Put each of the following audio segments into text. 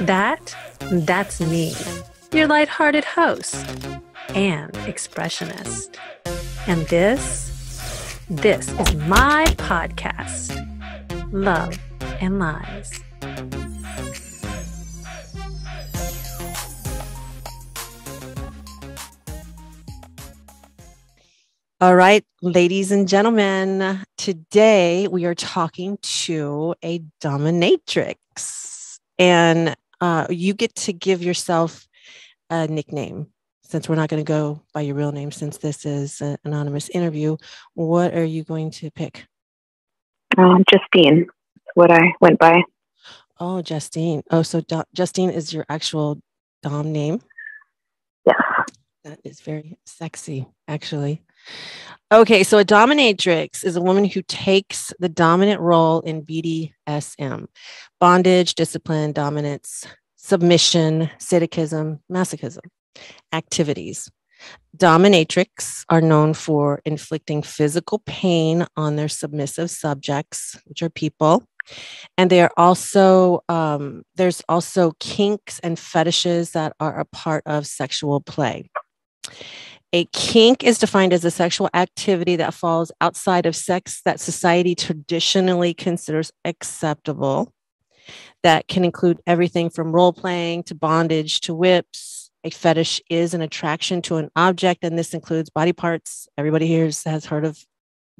That, that's me, your lighthearted host and expressionist. And this, this is my podcast, Love and Lies. All right, ladies and gentlemen, today we are talking to a dominatrix, and uh, you get to give yourself a nickname. Since we're not going to go by your real name, since this is an anonymous interview, what are you going to pick? Um, Justine, what I went by. Oh, Justine. Oh, so Do- Justine is your actual Dom name? Yeah. That is very sexy, actually. Okay, so a dominatrix is a woman who takes the dominant role in BDSM bondage, discipline, dominance, submission, sadism, masochism activities. Dominatrix are known for inflicting physical pain on their submissive subjects, which are people. And they are also, um, there's also kinks and fetishes that are a part of sexual play. A kink is defined as a sexual activity that falls outside of sex that society traditionally considers acceptable. That can include everything from role playing to bondage to whips. A fetish is an attraction to an object, and this includes body parts. Everybody here has heard of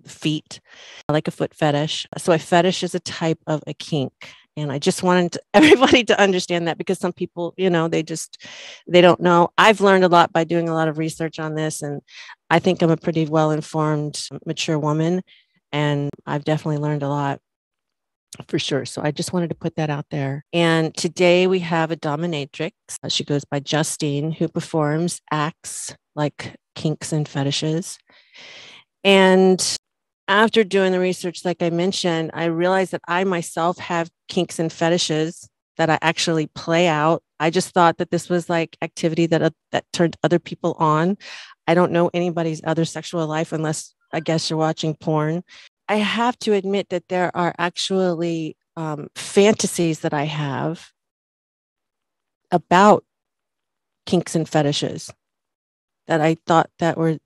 feet, like a foot fetish. So, a fetish is a type of a kink and i just wanted everybody to understand that because some people you know they just they don't know. I've learned a lot by doing a lot of research on this and i think i'm a pretty well informed mature woman and i've definitely learned a lot for sure. So i just wanted to put that out there. And today we have a dominatrix. Uh, she goes by justine who performs acts like kinks and fetishes. And after doing the research, like I mentioned, I realized that I myself have kinks and fetishes that I actually play out. I just thought that this was like activity that uh, that turned other people on. I don't know anybody's other sexual life unless I guess you're watching porn. I have to admit that there are actually um, fantasies that I have about kinks and fetishes that I thought that were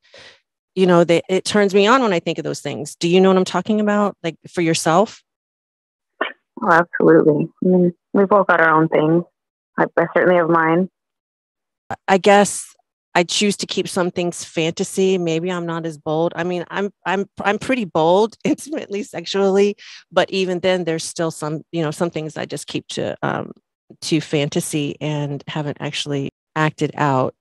you know they, it turns me on when i think of those things. Do you know what i'm talking about? Like for yourself? Oh, absolutely. I mean we've both got our own things I, I certainly have mine. I guess i choose to keep some things fantasy. Maybe i'm not as bold. I mean i'm i'm i'm pretty bold intimately sexually but even then there's still some you know some things i just keep to um to fantasy and haven't actually acted out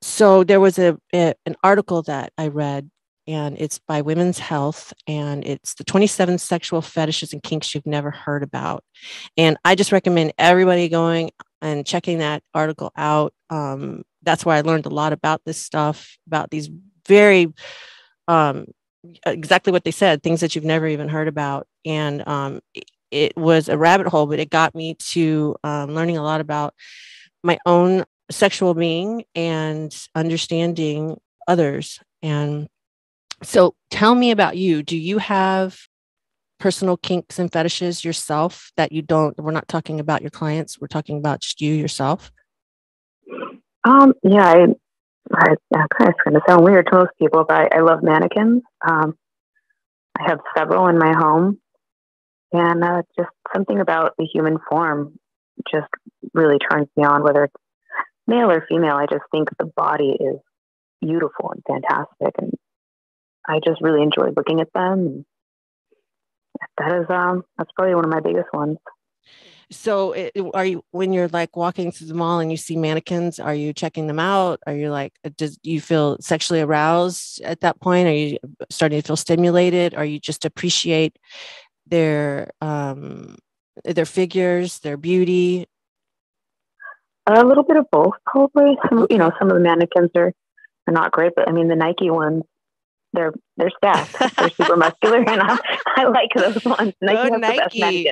so there was a, a, an article that I read, and it's by Women's Health, and it's the 27 sexual fetishes and kinks you've never heard about. And I just recommend everybody going and checking that article out. Um, that's where I learned a lot about this stuff, about these very um, exactly what they said, things that you've never even heard about. And um, it, it was a rabbit hole, but it got me to um, learning a lot about my own sexual being and understanding others. And so tell me about you. Do you have personal kinks and fetishes yourself that you don't we're not talking about your clients, we're talking about just you yourself? Um, yeah, I, I, I kind of going to sound weird to most people, but I, I love mannequins. Um, I have several in my home, and uh, just something about the human form just really turns me on, whether it's male or female, I just think the body is beautiful and fantastic, and I just really enjoy looking at them. that is um that's probably one of my biggest ones. So, it, are you when you're like walking through the mall and you see mannequins? Are you checking them out? Are you like, uh, does you feel sexually aroused at that point? Are you starting to feel stimulated? Or you just appreciate their um, their figures, their beauty? A little bit of both, probably. Some, you know, some of the mannequins are are not great, but I mean, the Nike ones, they're they're stacked. they're super muscular, and I, I like those ones. Nike oh, Nike.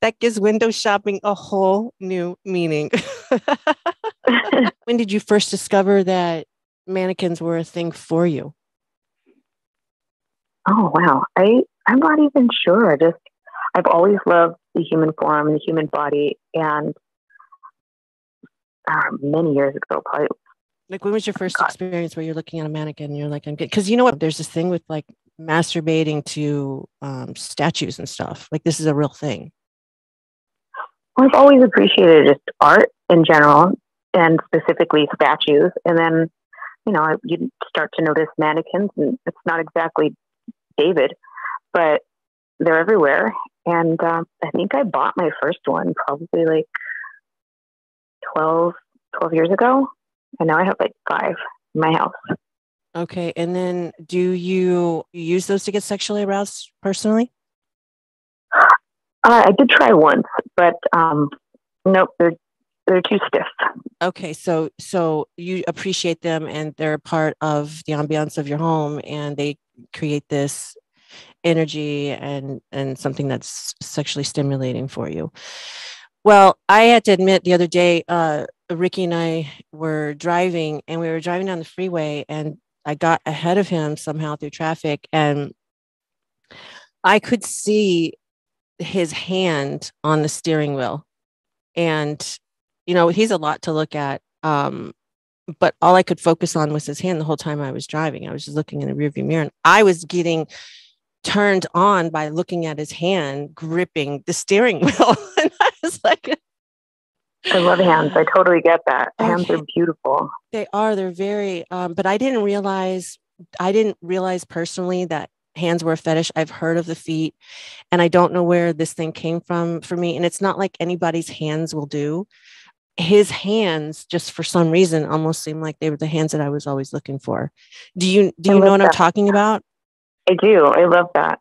that gives window shopping a whole new meaning. when did you first discover that mannequins were a thing for you? Oh wow, I I'm not even sure. I just I've always loved the human form, and the human body, and um, many years ago, probably. Like, when was your first God. experience where you're looking at a mannequin and you're like, I'm good? Because you know what? There's this thing with like masturbating to um, statues and stuff. Like, this is a real thing. I've always appreciated just art in general and specifically statues. And then, you know, you start to notice mannequins, and it's not exactly David, but they're everywhere. And um, I think I bought my first one probably like 12, 12 years ago. And now I have like five in my house. Okay. And then do you use those to get sexually aroused personally? Uh, I did try once, but um, nope, they're they're too stiff. Okay, so so you appreciate them, and they're part of the ambiance of your home, and they create this energy and and something that's sexually stimulating for you. Well, I had to admit the other day, uh, Ricky and I were driving, and we were driving down the freeway, and I got ahead of him somehow through traffic, and I could see his hand on the steering wheel, and you know he's a lot to look at. Um, but all I could focus on was his hand the whole time I was driving. I was just looking in the rearview mirror, and I was getting turned on by looking at his hand gripping the steering wheel. and I was like, I love hands. I totally get that. Hands are beautiful. They are. They're very, um, but I didn't realize, I didn't realize personally that hands were a fetish. I've heard of the feet and I don't know where this thing came from for me. And it's not like anybody's hands will do. His hands, just for some reason, almost seemed like they were the hands that I was always looking for. Do you do you know what that. I'm talking about? I do. I love that.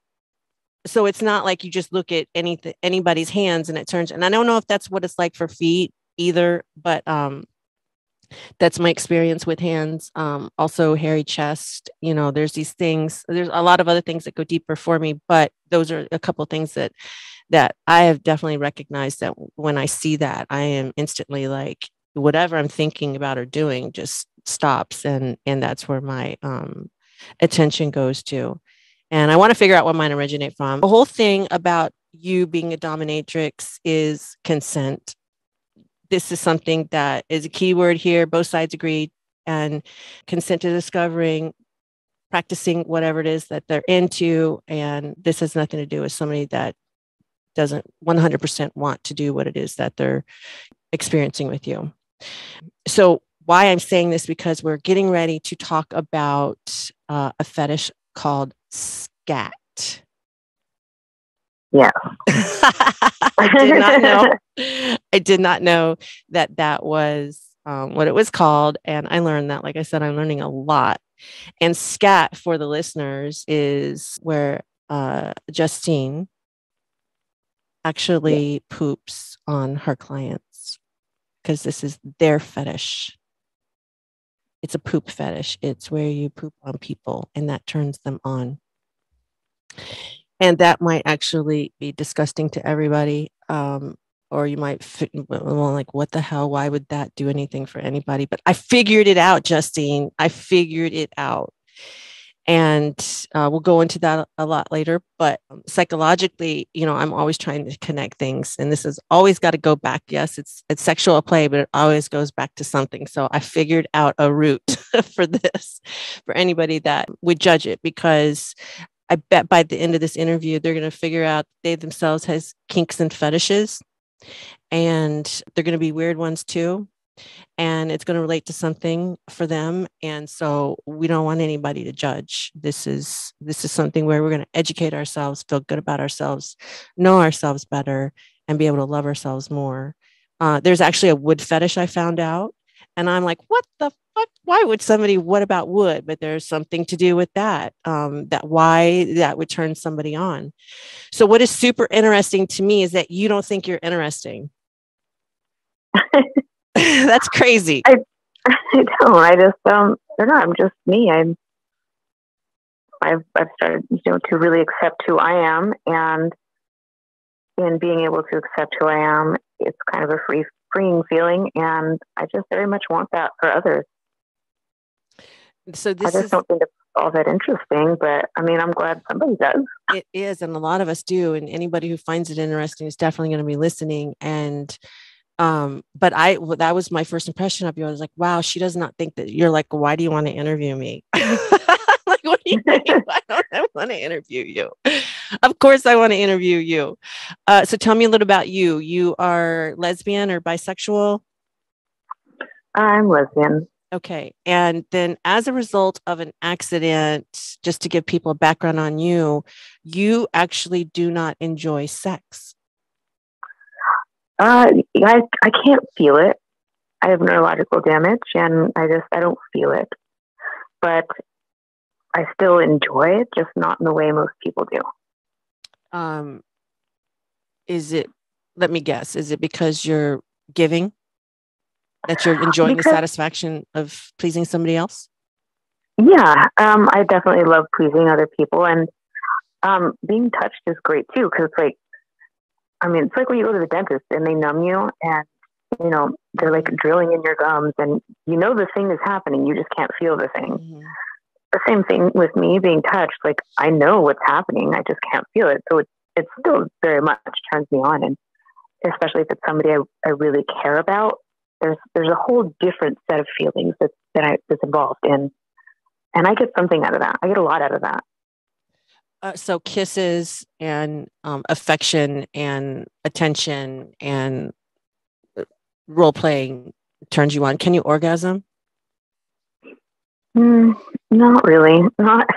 So it's not like you just look at anything anybody's hands and it turns and I don't know if that's what it's like for feet either, but um that's my experience with hands. Um, also hairy chest, you know, there's these things, there's a lot of other things that go deeper for me, but those are a couple things that that I have definitely recognized that when I see that, I am instantly like whatever I'm thinking about or doing just stops and and that's where my um attention goes to. And I want to figure out what mine originate from. The whole thing about you being a dominatrix is consent. This is something that is a key word here. Both sides agreed. And consent to discovering, practicing whatever it is that they're into. And this has nothing to do with somebody that doesn't 100% want to do what it is that they're experiencing with you. So, why I'm saying this because we're getting ready to talk about uh, a fetish called scat. Yeah. I did not know. I did not know that that was um, what it was called. And I learned that, like I said, I'm learning a lot. And scat for the listeners is where uh, Justine actually yeah. poops on her clients because this is their fetish it's a poop fetish. It's where you poop on people and that turns them on. And that might actually be disgusting to everybody. Um, or you might well, like, what the hell? Why would that do anything for anybody? But I figured it out, Justine. I figured it out and uh, we'll go into that a lot later but um, psychologically you know i'm always trying to connect things and this has always got to go back. Yes it's it's sexual play but it always goes back to something. So i figured out a route for this for anybody that would judge it because i bet by the end of this interview they're going to figure out they themselves has kinks and fetishes and they're going to be weird ones too and it's going to relate to something for them and so we don't want anybody to judge. This is this is something where we're going to educate ourselves feel good about ourselves know ourselves better and be able to love ourselves more. Uh, there's actually a wood fetish i found out and i'm like what the fuck? Why would somebody what about wood? But there's something to do with that um, that why that would turn somebody on. So what is super interesting to me is that you don't think you're interesting That's crazy. I, I don't. I just don't. I don't know. I'm just me. I'm. I've I've started, you know, to really accept who I am, and in being able to accept who I am, it's kind of a free freeing feeling, and I just very much want that for others. So this I just is... don't think it's all that interesting, but I mean, I'm glad somebody does. It is, and a lot of us do. And anybody who finds it interesting is definitely going to be listening. And um, but I that was my first impression of you. I was like, wow, she does not think that you're like, why do you want to interview me? like, what do you mean? Why don't I want to interview you? Of course, I want to interview you. Uh, so tell me a little about you. You are lesbian or bisexual? I'm lesbian. Okay. And then, as a result of an accident, just to give people a background on you, you actually do not enjoy sex. Uh, I, I can't feel it. I have neurological damage and I just, I don't feel it. But I still enjoy it, just not in the way most people do. Um, is it, let me guess, is it because you're giving? that you're enjoying because, the satisfaction of pleasing somebody else? Yeah, um, I definitely love pleasing other people, and um, being touched is great too. Because like, I mean, it's like when you go to the dentist and they numb you, and you know they're like drilling in your gums, and you know the thing is happening, you just can't feel the thing. Mm-hmm. The same thing with me being touched. Like I know what's happening, I just can't feel it. So it it still very much turns me on, and especially if it's somebody I, I really care about there's there's a whole different set of feelings that that I that's involved in, and I get something out of that. I get a lot out of that. Uh, so kisses and um, affection and attention and uh, role playing turns you on. Can you orgasm? Mm, not really. Not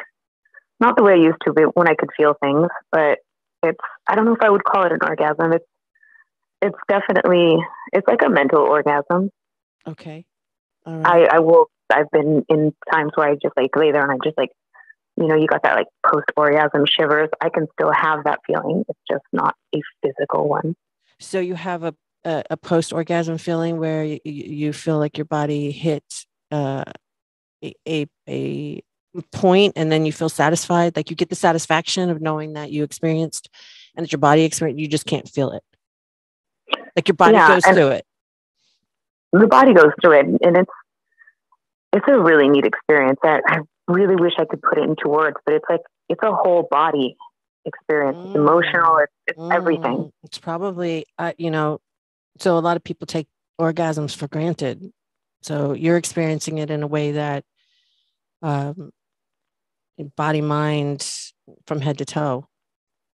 not the way I used to be when I could feel things. But it's I don't know if I would call it an orgasm. It's it's definitely it's like a mental orgasm. Okay. I, I will I've been in times where I just like lay there and I'm just like, you know, you got that like post orgasm shivers. I can still have that feeling. It's just not a physical one. So you have a a, a post orgasm feeling where you, you feel like your body hit uh, a, a a point and then you feel satisfied like you get the satisfaction of knowing that you experienced and that your body experienced you just can't feel it like your body yeah, goes through it. The body goes through it, and it's it's a really neat experience. That I really wish I could put it into words, but it's like it's a whole body experience. It's emotional. It's, it's mm. everything. It's probably uh, you know, so a lot of people take orgasms for granted. So you're experiencing it in a way that um, body, mind, from head to toe.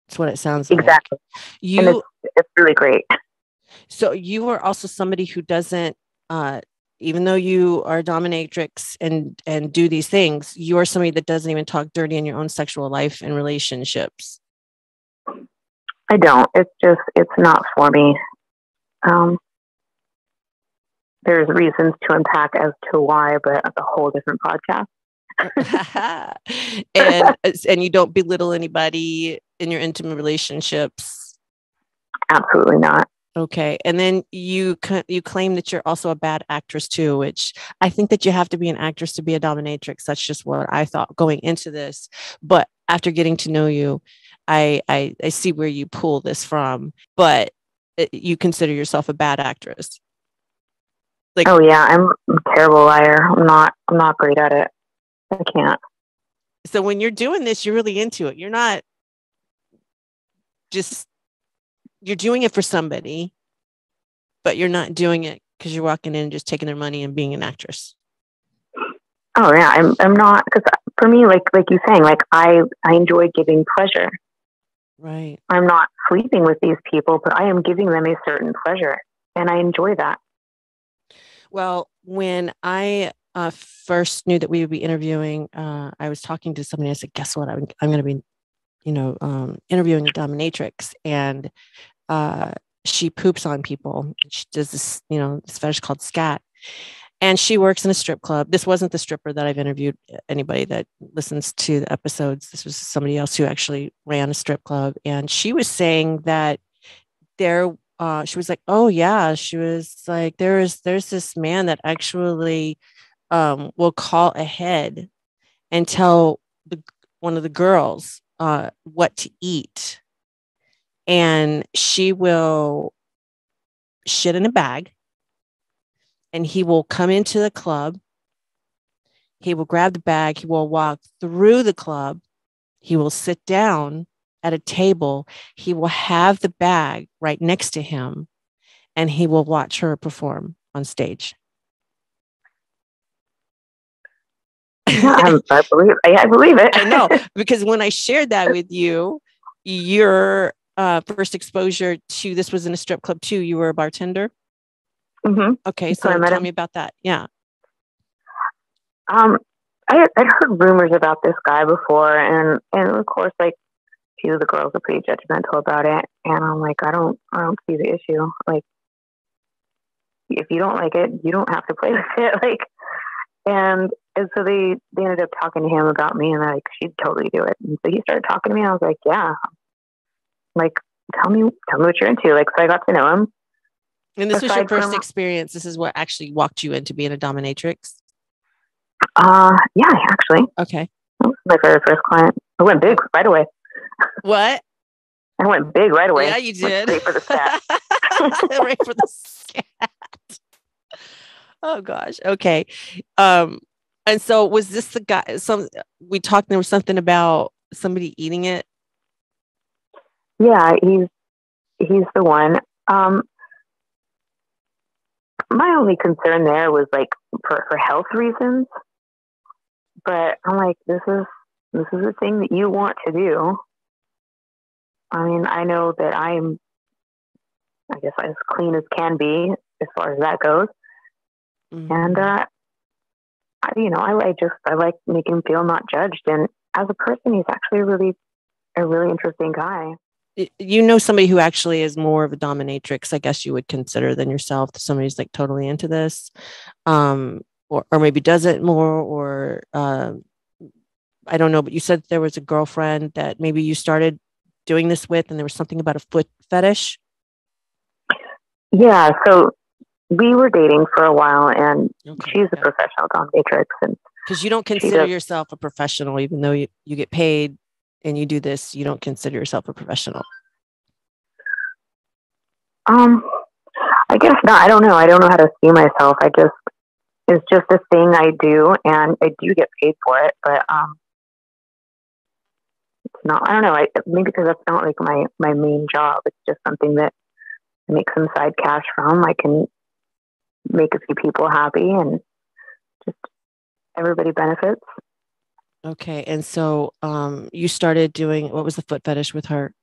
That's what it sounds like. Exactly. You, it's, it's really great. So you are also somebody who doesn't, uh, even though you are a dominatrix and and do these things, you are somebody that doesn't even talk dirty in your own sexual life and relationships. I don't. It's just it's not for me. Um, there's reasons to unpack as to why, but that's a whole different podcast. and and you don't belittle anybody in your intimate relationships. Absolutely not. Okay, and then you you claim that you're also a bad actress too, which I think that you have to be an actress to be a dominatrix. That's just what I thought going into this. But after getting to know you, I I, I see where you pull this from. But it, you consider yourself a bad actress. Like, oh yeah, I'm a terrible liar. I'm not. I'm not great at it. I can't. So when you're doing this, you're really into it. You're not just you're doing it for somebody, but you're not doing it because you're walking in and just taking their money and being an actress. Oh yeah, I'm I'm not because for me, like like you saying, like I I enjoy giving pleasure. Right. I'm not sleeping with these people, but I am giving them a certain pleasure, and I enjoy that. Well, when I uh, first knew that we would be interviewing, uh, I was talking to somebody. I said, "Guess what? I'm, I'm going to be, you know, um, interviewing a dominatrix." And uh, she poops on people. She does this, you know, this fetish called scat. And she works in a strip club. This wasn't the stripper that I've interviewed. Anybody that listens to the episodes, this was somebody else who actually ran a strip club. And she was saying that there, uh, she was like, "Oh yeah," she was like, "There is, there's this man that actually um, will call ahead and tell the one of the girls uh, what to eat and she will shit in a bag and he will come into the club He will grab the bag. He will walk through the club. He will sit down at a table. He will have the bag right next to him and he will watch her perform on stage. I, I believe I believe it. I know because when I shared that with you, your uh, first exposure to this was in a strip club too. You were a bartender. Mm-hmm. Okay, so, so tell him. me about that. Yeah. Um, I I'd heard rumors about this guy before, and and of course, like a few of the girls are pretty judgmental about it, and I'm like, I don't I don't see the issue. Like, if you don't like it, you don't have to play with it. Like, and and so they they ended up talking to him about me, and they're like, she'd totally do it. And so he started talking to me, and I was like, yeah, like tell me tell me what you're into. Like, so I got to know him. And this was your first from, experience. This is what actually walked you into being a dominatrix. Uh, yeah, actually. Okay. My very first client. I went big right away. What? I went big right away. Yeah, you did. Wait for the scat. right for the scat. Oh gosh. Okay. Um, and so was this the guy? Some we talked. There was something about somebody eating it. Yeah, he's he's the one. Um, my only concern there was like for, for health reasons. But I'm like, this is this is a thing that you want to do. I mean, I know that I'm, I guess, as clean as can be as far as that goes. Mm-hmm. And uh, I, you know, I, I just I like making him feel not judged. And as a person, he's actually really a really interesting guy you know somebody who actually is more of a dominatrix i guess you would consider than yourself somebody's like totally into this um or, or maybe does it more or uh, i don't know but you said there was a girlfriend that maybe you started doing this with and there was something about a foot fetish? Yeah so we were dating for a while and okay, she's a professional dominatrix and because you don't consider yourself a professional even though you, you get paid and you do this, you don't consider yourself a professional? Um, I guess not. I don't know. I don't know how to see myself. I just it's just a thing I do, and I do get paid for it. But um, it's not. I don't know. I maybe because that's not like my my main job. It's just something that I make some side cash from. I can make a few people happy, and just everybody benefits. Okay. And so um, you started doing what was the foot fetish with her?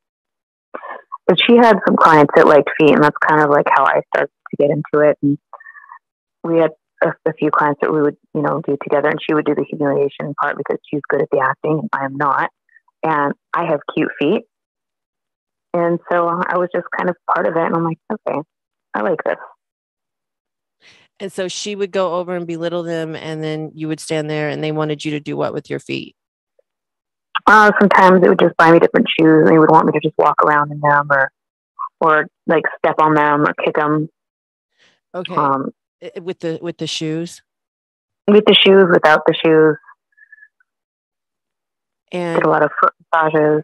But she had some clients that liked feet, and that's kind of like how I started to get into it. And we had a, a, few clients that we would, you know, do together, and she would do the humiliation part because she's good at the acting, and I am not. And I have cute feet. And so I was just kind of part of it, and I'm like, okay, I like this. And so she would go over and belittle them, and then you would stand there, and they wanted you to do what with your feet? Uh, sometimes they would just buy me different shoes, and they would want me to just walk around in them, or or like step on them or kick them. Okay. Um, with the with the shoes. With the shoes, without the shoes. And Did a lot of foot massages.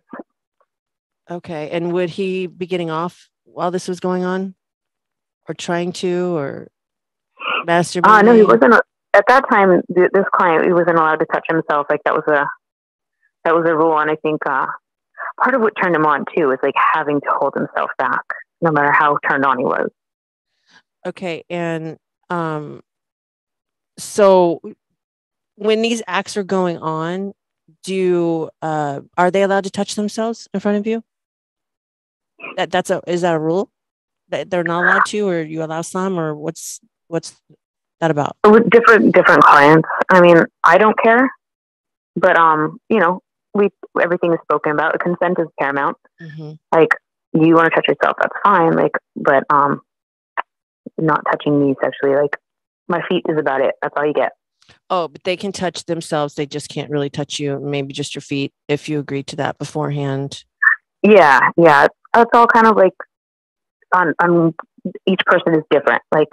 Okay, and would he be getting off while this was going on, or trying to, or? Masturbating? Uh, no, he wasn't. At that time, th- this client he wasn't allowed to touch himself. Like that was a that was a rule, and I think uh, part of what turned him on too is like having to hold himself back, no matter how turned on he was. Okay, and um, so when these acts are going on, do uh, are they allowed to touch themselves in front of you? That that's a is that a rule that they're not allowed to, or you allow some, or what's what's that about? With different different clients. I mean, I don't care, but um, you know, we everything is spoken about. Consent is paramount. Mm-hmm. Like, you want to touch yourself, that's fine. Like, but um, not touching me sexually. Like, my feet is about it. That's all you get. Oh, but they can touch themselves. They just can't really touch you. Maybe just your feet if you agree to that beforehand. Yeah, yeah. It's all kind of like on on each person is different. Like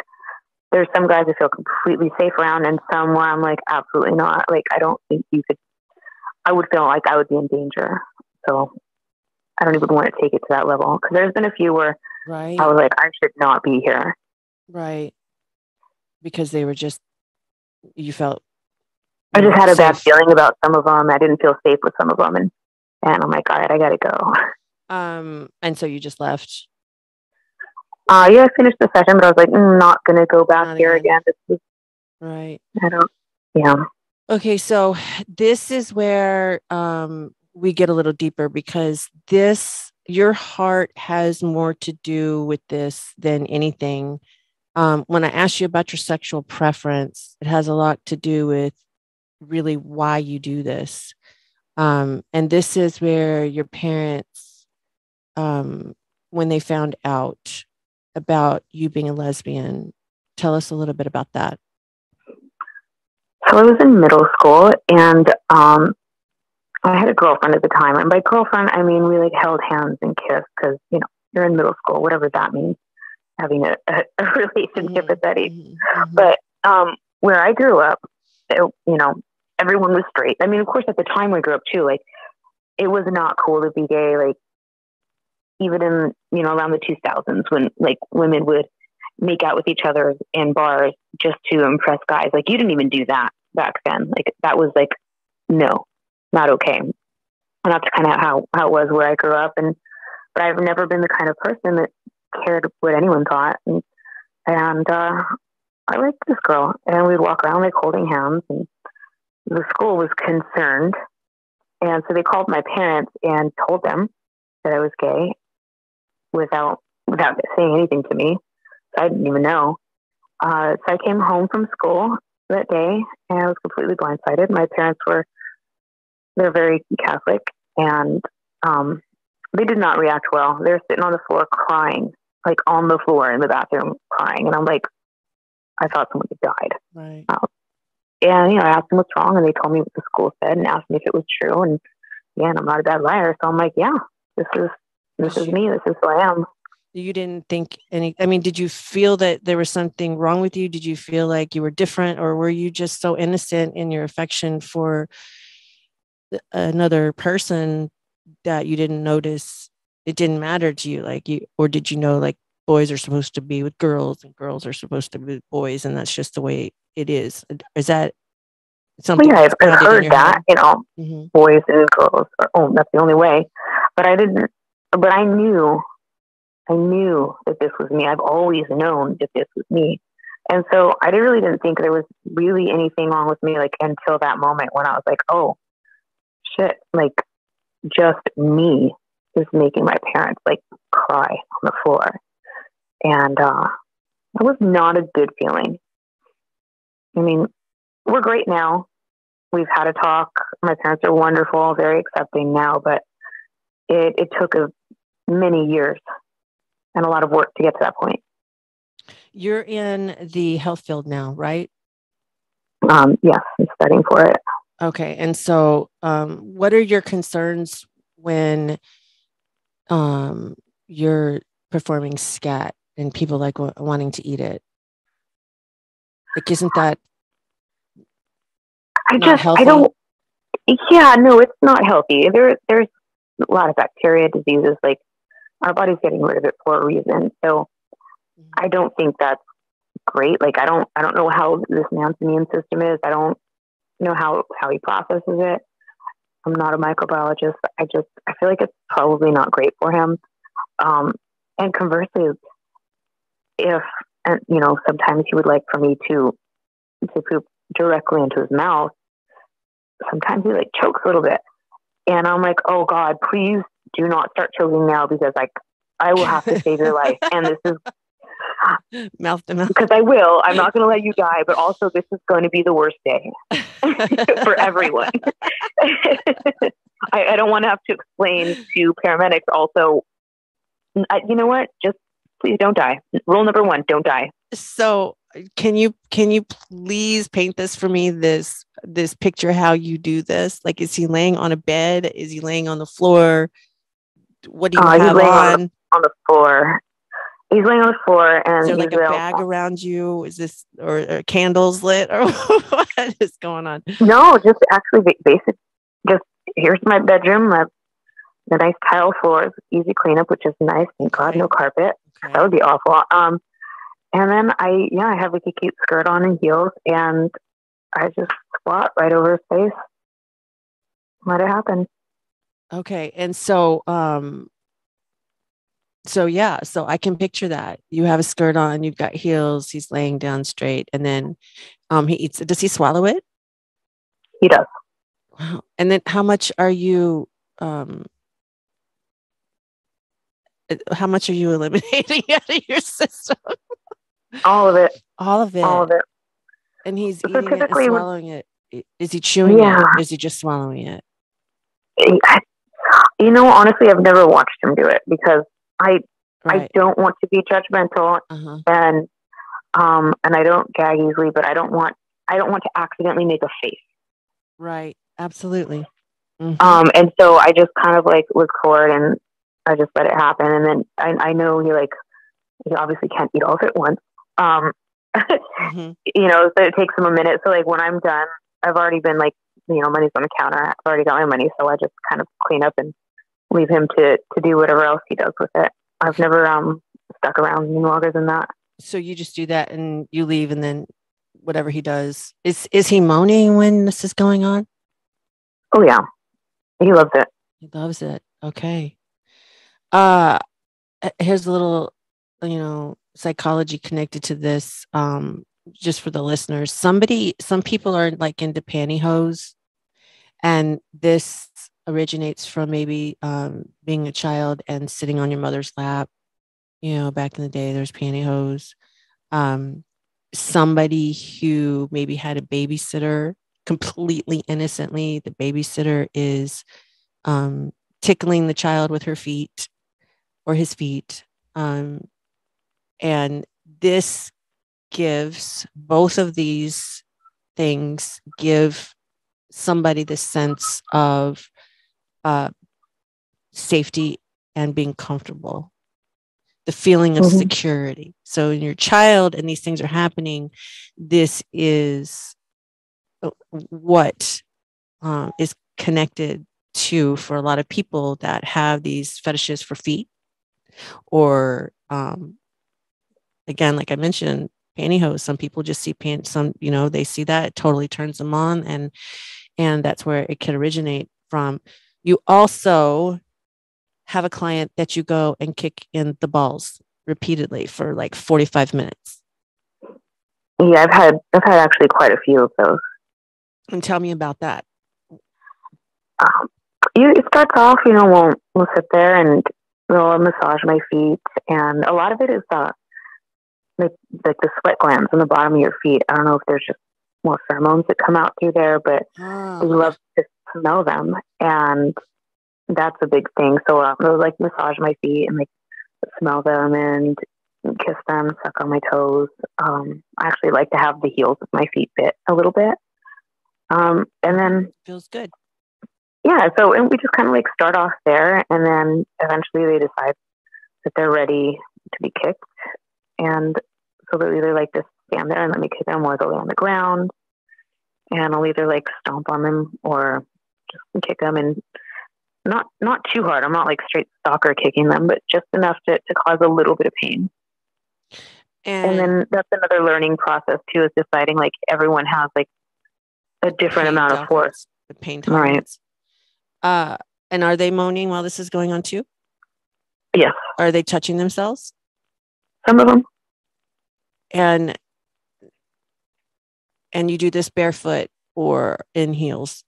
there's some guys I feel completely safe around, and some where I'm like, absolutely not. Like, I don't think you could. I would feel like I would be in danger. So I don't even want to take it to that level because there's been a few where right. I was like, I should not be here. Right. Because they were just, you felt I just had a bad feeling about some of them. I didn't feel safe with some of them, and and I'm like, all right, I gotta go. Um, and so you just left. Uh, yeah, I finished the session, but I was like, mm, not gonna go back not here again. again. right. I don't. Yeah. Okay, so this is where um we get a little deeper because this your heart has more to do with this than anything. Um, when I asked you about your sexual preference, it has a lot to do with really why you do this. Um, and this is where your parents, um, when they found out about you being a lesbian, tell us a little bit about that. So I was in middle school and um, I had a girlfriend at the time. And by girlfriend, I mean we like held hands and kissed because, you know, you're in middle school, whatever that means, having a, a, a relationship mm-hmm. at that age. Mm-hmm. mm-hmm. But um, where I grew up, it, you know, everyone was straight. I mean, of course, at the time we grew up too, like it was not cool to be gay. Like even in you know around the 2000s when like women would make out with each other in bars just to impress guys. Like you didn't even do that back then. Like that was like no, not okay. And that's kind of how how it was where I grew up. And but I've never been the kind of person that cared what anyone thought. And and uh, I liked this girl, and we'd walk around like holding hands and the school was concerned. And so they called my parents and told them that I was gay without without saying anything to me. So I didn't even know. Uh, so I came home from school that day and I was completely blindsided. My parents were they're very Catholic and um, they did not react well. They're sitting on the floor crying, like on the floor in the bathroom crying. And I'm like, I thought someone had died. Right. Uh, and, you know, I asked them what's wrong and they told me what the school said and asked me if it was true. And yeah, and I'm not a bad liar. So I'm like, yeah, this is, this is me. This is who I am. You didn't think any, I mean, did you feel that there was something wrong with you? Did you feel like you were different or were you just so innocent in your affection for another person that you didn't notice it didn't matter to you? Like you, or did you know like boys are supposed to be with girls and girls are supposed to be with boys and that's just the way it is. Is that something? Well, yeah, I've, I've heard that. Head? You know, mm-hmm. boys and girls. Are, oh, that's the only way. But I didn't. But I knew. I knew that this was me. I've always known that this was me. And so I really didn't think there was really anything wrong with me, like until that moment when I was like, oh, shit, like just me is making my parents like cry on the floor. And uh, that was not a good feeling. I mean, we're great now. We've had a talk. My parents are wonderful, very accepting now, but it, it took a, many years and a lot of work to get to that point. You're in the health field now, right? Um, yes, I'm studying for it. Okay. And so, um, what are your concerns when um, you're performing scat and people like w- wanting to eat it? Like, isn't that? I just, healthy? I don't. Yeah, no, it's not healthy. There, there's a lot of bacteria diseases. Like our body's getting rid of it for a reason. So mm-hmm. I don't think that's great. Like I don't, I don't know how this man's immune system is. I don't know how how he processes it. I'm not a microbiologist. I just, I feel like it's probably not great for him. Um, and conversely, if and you know sometimes he would like for me to to poop directly into his mouth sometimes he like chokes a little bit and i'm like oh god please do not start choking now because like i will have to save your life. And this is mouth to mouth. Because i will. I'm not going to let you die but also this is going to be the worst day for everyone. I, I, don't want to have to explain to paramedics also I, you know what? Just please don't die. Rule number one, don't die. So can you can you please paint this for me this this picture how you do this? Like is he laying on a bed? Is he laying on the floor what do you uh, have on? on the floor he's laying on the floor and is like a bag around you is this or, or, candles lit or what is going on no just actually basic just here's my bedroom my the nice tile floors easy cleanup which is nice thank god no carpet Okay. That would be awful. Um, and then I, yeah, I have like a cute skirt on and heels, and I just squat right over his face. Let it happen. Okay. And so, um, so yeah, so I can picture that. You have a skirt on, you've got heels, he's laying down straight, and then um he eats it. Does he swallow it? He does. Wow. And then how much are you um uh, how much are you eliminating out of your system? All of it. All of it. All of it. And he's So eating it and swallowing it. Is he chewing Yeah. it? Is he just swallowing it? I, you know, honestly, I've never watched him do it because I I don't want to be judgmental Uh-huh. and um and I don't gag easily, but I don't want I don't want to accidentally make a face. Right. Absolutely. Mhm. Um and so I just kind of like look forward and I just let it happen and then I I know he like he obviously can't eat all of it at once. Um Mhm. you know, so it takes him a minute. So like when I'm done, I've already been like, you know, money's on the counter. I've already got my money, so I just kind of clean up and leave him to to do whatever else he does with it. I've never um stuck around any longer than that. So you just do that and you leave and then whatever he does. Is is he moaning when this is going on? Oh yeah, he loves it. He loves it. Okay. Uh uh, here's a little, you know, psychology connected to this. Um, just for the listeners. Somebody, some people are like into pantyhose, and this originates from maybe um being a child and sitting on your mother's lap. You know, back in the day, there's pantyhose. Um, somebody who maybe had a babysitter completely innocently, the babysitter is um, tickling the child with her feet or his feet. Um, and this gives both of these things give somebody the sense of uh, safety and being comfortable. The feeling of Mhm. security. So in your child and these things are happening this is uh, what um, is connected to for a lot of people that have these fetishes for feet or um, again like i mentioned pantyhose. Some people just see pants some you know they see that it totally turns them on and and that's where it can originate from you also have a client that you go and kick in the balls repeatedly for like 45 minutes Yeah, I've had I've had actually quite a few of those. and tell me about that Um, you, it starts off, you know, we'll we'll sit there and we'll massage my feet, and a lot of it is uh, like like the sweat glands on the bottom of your feet. I don't know if there's just more pheromones that come out through there, but we love to smell them, and that's a big thing. So um, I would like massage my feet and like smell them and kiss them, suck on my toes. Um, I actually like to have the heels of my feet bit a little bit, um, and then feels good. Yeah, so and we just kind of like start off there, and then eventually they decide that they're ready to be kicked, and so they'll either like just stand there and let me kick them, or they'll lay on the ground, and I'll either like stomp on them or just kick them, and not not too hard. I'm not like straight stalker kicking them, but just enough to to cause a little bit of pain. and, And then that's another learning process too, is deciding like everyone has like a different amount of force. tolerance, the pain Right. tolerance uh and are they moaning while this is going on too Yes, are they touching themselves some of them. and and you do this barefoot or in heels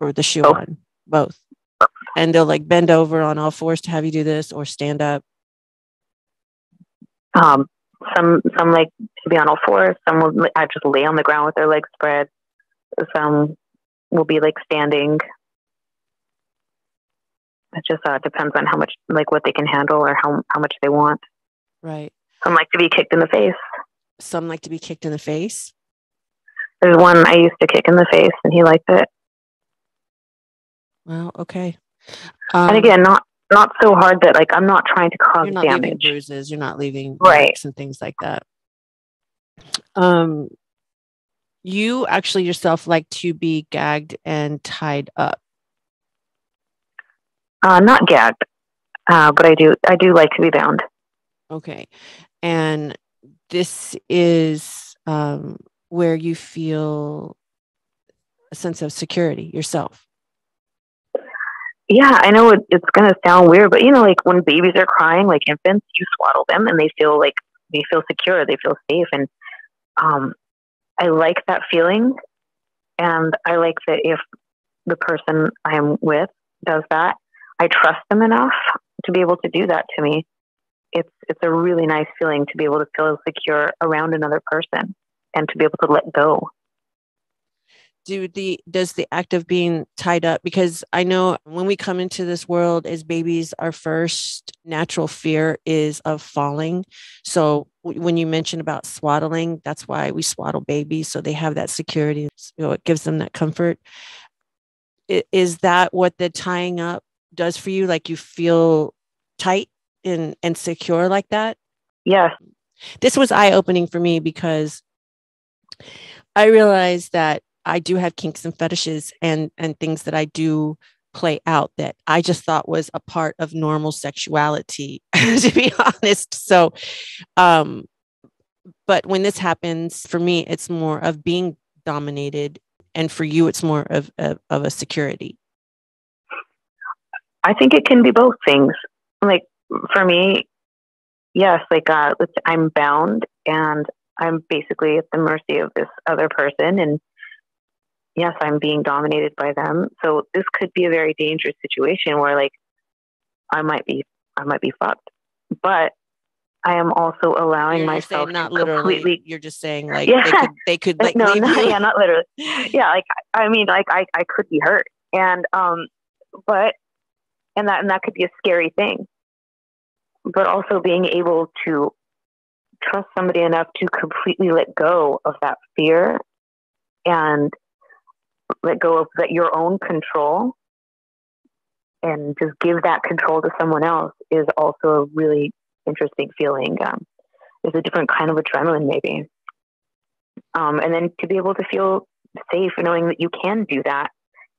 or the shoe Both. on both and they'll like bend over on all fours to have you do this or stand up Um, some some like to be on all fours. Some will I just lay on the ground with their legs spread. Some will be like standing. It just uh, depends on how much like what they can handle or how how much they want. right Some like to be kicked in the face. some like to be kicked in the face There's one I used to kick in the face and he liked it. Well okay um, and again, not not so hard that like I'm not trying to cause you're not leaving damage. bruises you're not leaving Right. marks and things like that um you actually yourself like to be gagged and tied up Uh, not gagged, uh, but I do I do like to be bound. Okay. And this is um, where you feel a sense of security yourself. Yeah, I know it, it's going to sound weird, but you know, like when babies are crying, like infants, you swaddle them and they feel like they feel secure, they feel safe. And um, I like that feeling. And I like that if the person I'm with does that, I trust them enough to be able to do that to me. It's it's a really nice feeling to be able to feel secure around another person and to be able to let go do the does the act of being tied up? Because i know when we come into this world as babies our first natural fear is of falling. So when you mention about swaddling that's why we swaddle babies so they have that security know it gives them that comfort. Is that what the tying up does for you? Like you feel tight and and secure like that? Yes. This was eye opening for me because I realized that I do have kinks and fetishes and and things that I do play out that I just thought was a part of normal sexuality, to be honest. So, um, but when this happens, for me, it's more of being dominated, and for you, it's more of of, of a security. I think it can be both things. Like for me, yes, like uh, I'm bound and I'm basically at the mercy of this other person, and yes, I'm being dominated by them. So this could be a very dangerous situation where like I might be I might be fucked. But I am also allowing you're myself not literally. Completely, you're just saying like yeah. they could they could like no, no yeah, not literally. Yeah, like I mean like I, I could be hurt. And um but and that and that could be a scary thing. But also being able to trust somebody enough to completely let go of that fear and let go of that your own control and just give that control to someone else is also a really interesting feeling. Um, it's a different kind of adrenaline, maybe. Um, and then to be able to feel safe knowing that you can do that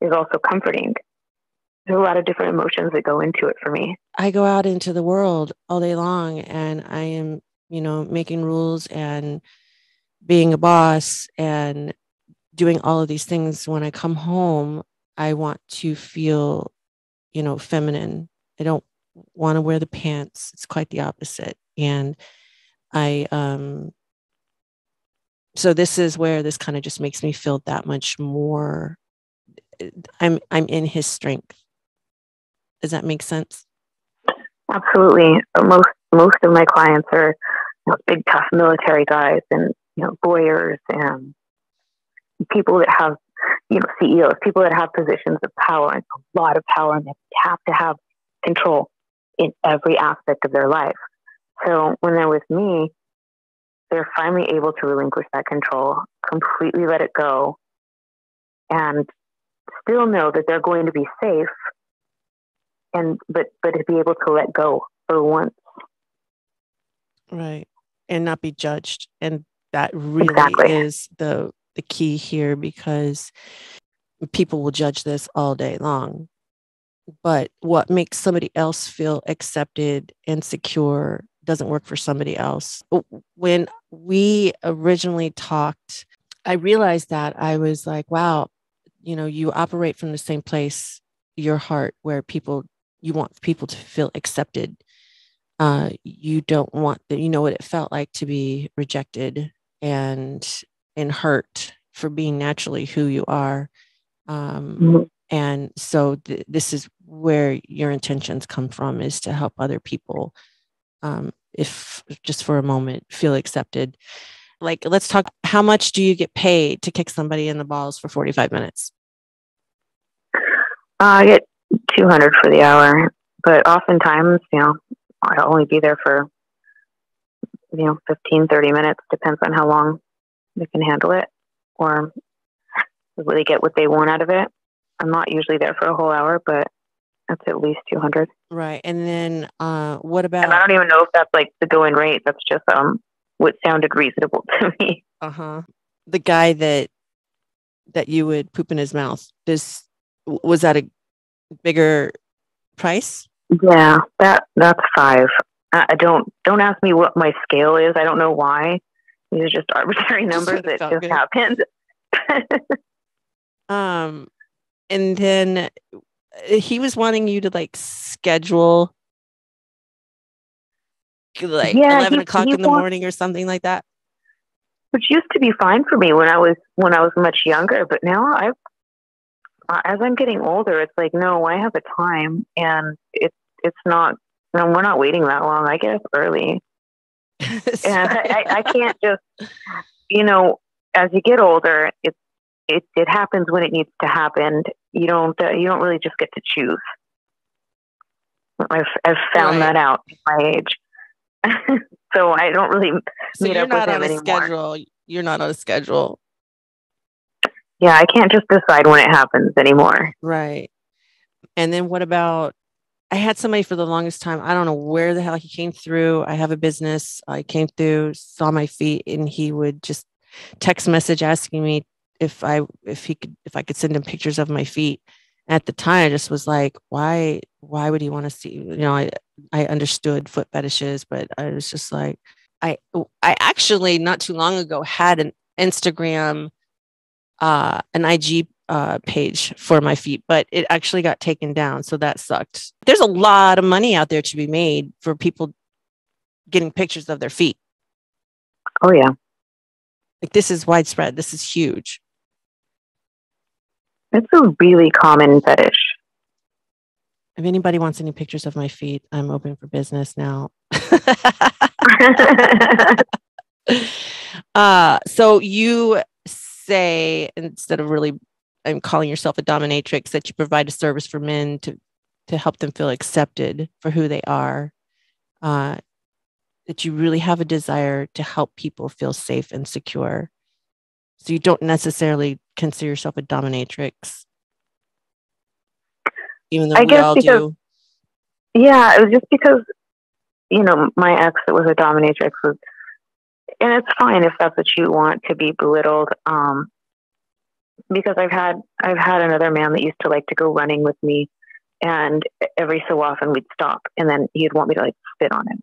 is also comforting. There's a lot of different emotions that go into it for me. I go out into the world all day long and I am, you know, making rules and being a boss and doing all of these things when i come home i want to feel you know feminine. I don't want to wear the pants. It's quite the opposite. And i um so this is where this kind of just makes me feel that much more i'm i'm in his strength. Does that make sense? Absolutely. Most most of my clients are you know, big tough military guys and you know lawyers and people that have, you know, CEOs, people that have positions of power and a lot of power, and they have to have control in every aspect of their life. So when they're with me, they're finally able to relinquish that control, completely let it go, and still know that they're going to be safe, and but but to be able to let go for once, right, and not be judged, and that really exactly. is the the key here because people will judge this all day long. But what makes somebody else feel accepted and secure doesn't work for somebody else. When we originally talked, I realized that I was like, wow, you know, you operate from the same place, your heart, where people, you want people to feel accepted. Uh, you don't want that, you know what it felt like to be rejected and and hurt for being naturally who you are. Um, mm-hmm. And so th- this is where your intentions come from is to help other people, um, if just for a moment, feel accepted. Like, let's talk. How much do you get paid to kick somebody in the balls for 45 minutes? Uh, I get 200 for the hour, but oftentimes, you know, I'll only be there for, you know, 15, 30 minutes, depends on how long they can handle it or they get what they want out of it. I'm not usually there for a whole hour, but that's at least 200. Right. And then uh, what about? And I don't even know if that's like the going rate. That's just um what sounded reasonable to me. Uh huh. The guy that that you would poop in his mouth. This was that a bigger price? Yeah, that that's five. I don't don't ask me what my scale is. I don't know why. These are just arbitrary numbers that just good. happened. Um, and then uh, he was wanting you to like schedule like Yeah, 11 he- o'clock he in the want- morning or something like that. which used to be fine for me when I was when I was much younger, but now I, uh, as I'm getting older, it's like no, I have a time, and it's it's not. No, we're not waiting that long. I get up early, and I, I, can't just, you know, as you get older, it it it happens when it needs to happen. You don't uh, you don't really just get to choose. I've I've found Right. that out at my age. so I don't really so meet you're up with not him on a anymore. schedule. You're not on a schedule. yeah, I can't just decide when it happens anymore. Right. And then what about I had somebody for the longest time. I don't know where the hell he came through. I have a business. I came through, saw my feet, and he would just text message asking me if I if he could if I could send him pictures of my feet. At the time, I just was like, why why would he want to see? You know, I I understood foot fetishes, but I was just like, I I actually not too long ago had an Instagram uh an IG uh page for my feet, but it actually got taken down. So that sucked. There's a lot of money out there to be made for people getting pictures of their feet. Oh yeah, Like this is widespread. This is huge. it's a really common fetish. If anybody wants any pictures of my feet, I'm open for business now. uh so you say instead of really I'm calling yourself a dominatrix that you provide a service for men to to help them feel accepted for who they are. Uh that you really have a desire to help people feel safe and secure. So you don't necessarily consider yourself a dominatrix. Even though I we guess all because- do. yeah, it was just because you know my ex that was a dominatrix was, and it's fine if that's what you want to be belittled. Um, because I've had I've had another man that used to like to go running with me, and every so often we'd stop, and then he'd want me to like spit on him,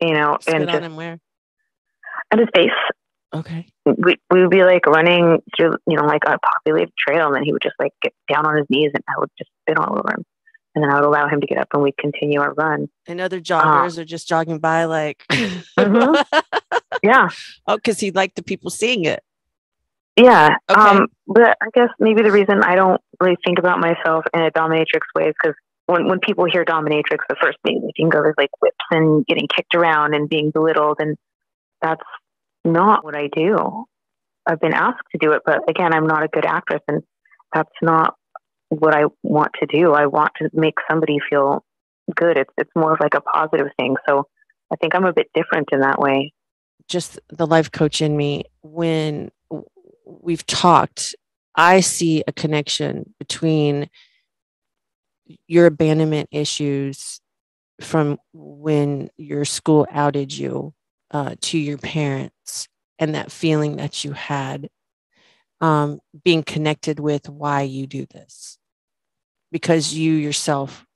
you know, Spit and on just him where? on his face. Okay. we we would be like running through you know like a populated trail and then he would just like get down on his knees and I would just spit all over him and then I would allow him to get up and we'd continue our run. And other joggers are just jogging by like Mhm. Yeah, oh, because he liked the people seeing it. Yeah. Okay. Um, but I guess maybe the reason I don't really think about myself in a dominatrix way is because when when people hear dominatrix, the first thing they think of is like whips and getting kicked around and being belittled, and that's not what I do. I've been asked to do it, but again, I'm not a good actress, and that's not what I want to do. I want to make somebody feel good. It's it's more of like a positive thing. So I think I'm a bit different in that way. Just the life coach in me, when we've talked, I see a connection between your abandonment issues from when your school outed you uh, to your parents and that feeling that you had um, being connected with why you do this. Because you yourself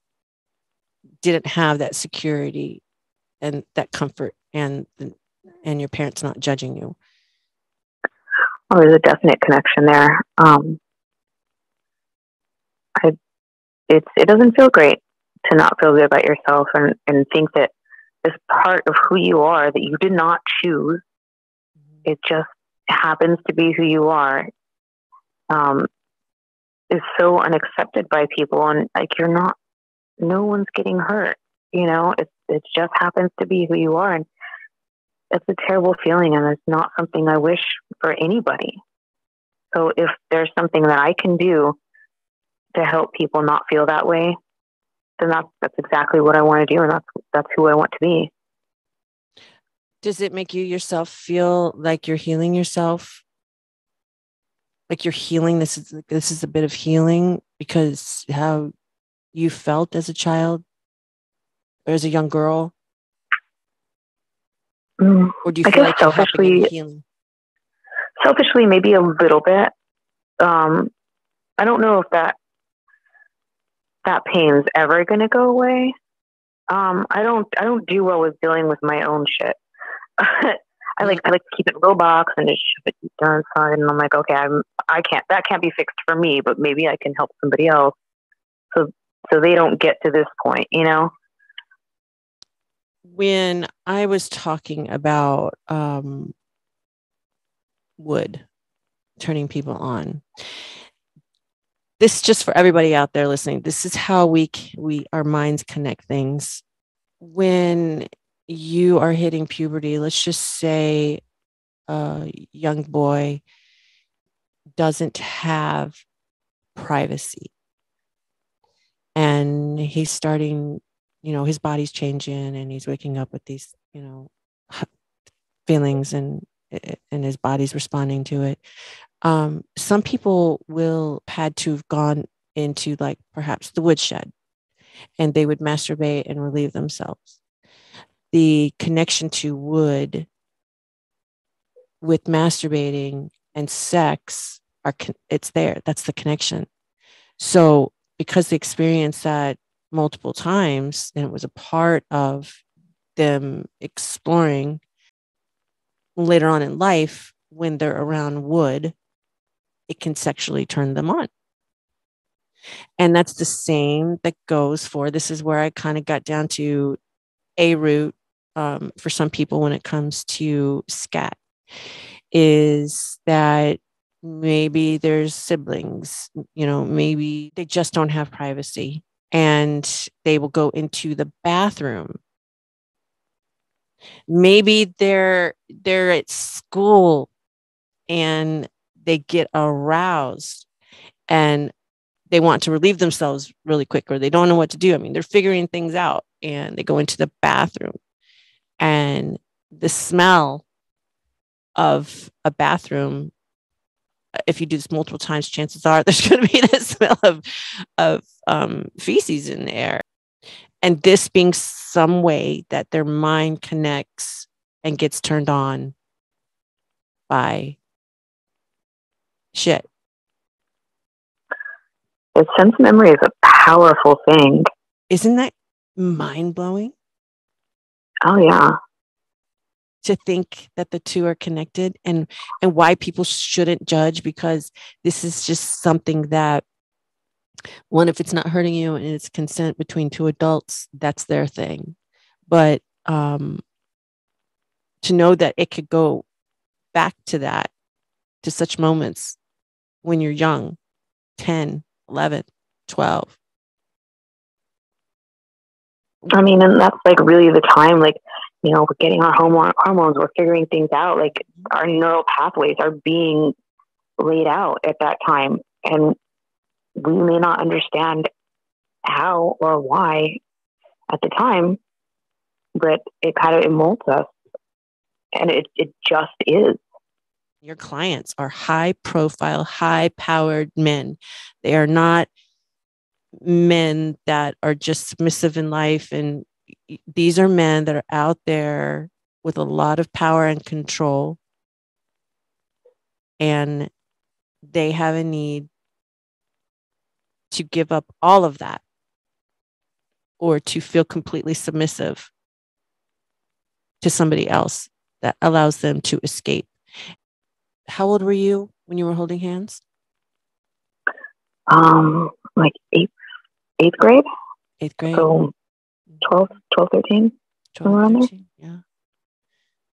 didn't have that security and that comfort and and your parents not judging you Oh, there's a definite connection there. Um, I, it's it doesn't feel great to not feel good about yourself and and think that this part of who you are that you did not choose, it just happens to be who you are, um, is so unaccepted by people, and like you're not, no one's getting hurt. You know, it it just happens to be who you are, and it's a terrible feeling and it's not something I wish for anybody. So if there's something that I can do to help people not feel that way, then that's that's exactly what I want to do and that's that's who I want to be. does it make you yourself feel like you're healing yourself like you're healing this is this is a bit of healing because how you felt as a child or as a young girl Mm, or do you I feel like you're helping in selfishly- selfishly, maybe a little bit. Um, I don't know if that that pain's ever going to go away. Um, I don't I don't do well with dealing with my own shit. I like I like to keep it in a little box and just shove it down inside. And I'm like, okay, I'm I can't that can't be fixed for me, but maybe I can help somebody else. So so they don't get to this point, you know. When I was talking about um, wood turning people on, this just for everybody out there listening. This is how we we our minds connect things. When you are hitting puberty, let's just say a young boy doesn't have privacy and he's starting you know his body's changing and he's waking up with these you know feelings and and his body's responding to it. Um, some people will had to have gone into like perhaps the woodshed and they would masturbate and relieve themselves. The connection to wood with masturbating and sex are it's there. That's the connection. So because they experience that multiple times and it was a part of them exploring later on in life when they're around wood it can sexually turn them on. And that's the same that goes for this is where i kind of got down to a root um, for some people when it comes to scat is that maybe there's siblings, you know, maybe they just don't have privacy and they will go into the bathroom. Maybe they're they're at school and they get aroused and they want to relieve themselves really quick or they don't know what to do. I mean, they're figuring things out and they go into the bathroom and the smell of a bathroom if you do this multiple times chances are there's going to be the smell of of um, feces in the air and this being some way that their mind connects and gets turned on by shit. The sense memory is a powerful thing. Isn't that mind-blowing? Oh yeah. To think that the two are connected and and why people shouldn't judge because this is just something that one if it's not hurting you and it's consent between two adults that's their thing. But um to know that it could go back to that to such moments when you're young 10 11 12 I mean, and that's like really the time, like, you know, we're getting our hormones, we're figuring things out, like our neural pathways are being laid out at that time. And we may not understand how or why at the time, but it kind of molds us. And it, it just is. Your clients are high profile, high powered men. They are not men that are just submissive in life and these are men that are out there with a lot of power and control and they have a need to give up all of that or to feel completely submissive to somebody else that allows them to escape. How old were you when you were holding hands? Um, like eighth, eighth grade. Eighth grade. So 12, 12 13. 12, 13 yeah.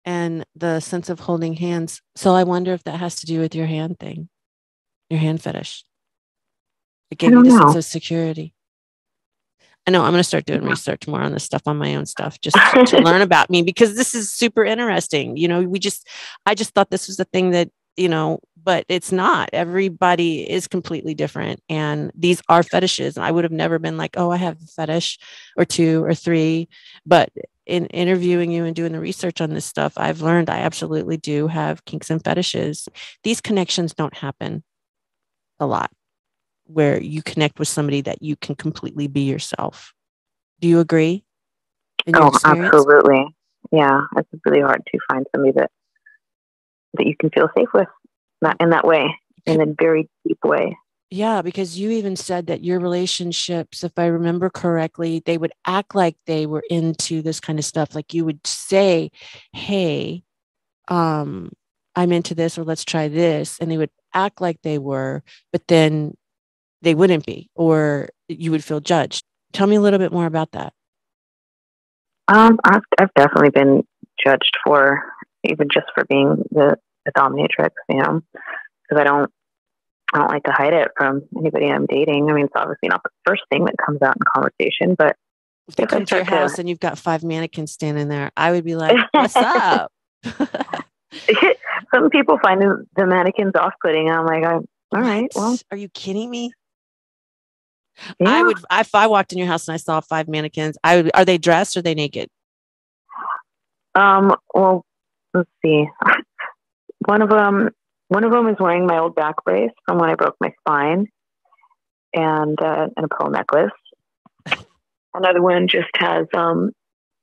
And the sense of holding hands. So I wonder if that has to do with your hand thing, your hand fetish. It gave you the know. sense of security. I know I'm going to start doing research more on this stuff on my own stuff just to learn about me because this is super interesting. You know, we just, I just thought this was a thing that you know, but it's not. Everybody is completely different. And these are fetishes. I would have never been like, oh, I have a fetish or two or three. But in interviewing you and doing the research on this stuff, I've learned I absolutely do have kinks and fetishes. These connections don't happen a lot where you connect with somebody that you can completely be yourself. Do you agree? Oh, absolutely. Yeah, it's really hard to find somebody that that you can feel safe with that in that way, in a very deep way. Yeah, because you even said that your relationships, if I remember correctly, they would act like they were into this kind of stuff. Like you would say, Hey, um, I'm into this or let's try this. And they would act like they were, but then they wouldn't be, or you would feel judged. Tell me a little bit more about that. Um, I've, I've definitely been judged for even just for being the, the dominatrix, you know, because I don't, I don't like to hide it from anybody I'm dating. I mean, it's obviously not the first thing that comes out in conversation, but if they come to your house to, and you've got five mannequins standing there, I would be like, "What's up?" Some people find the, the mannequins off-putting. I'm like, all right, well, are you kidding me? Yeah. I would if I walked in your house and I saw five mannequins. I would. Are they dressed or are they naked? Um. Well, let's see. One of them. One of them is wearing my old back brace from when I broke my spine, and uh, and a pearl necklace. Another one just has. Um.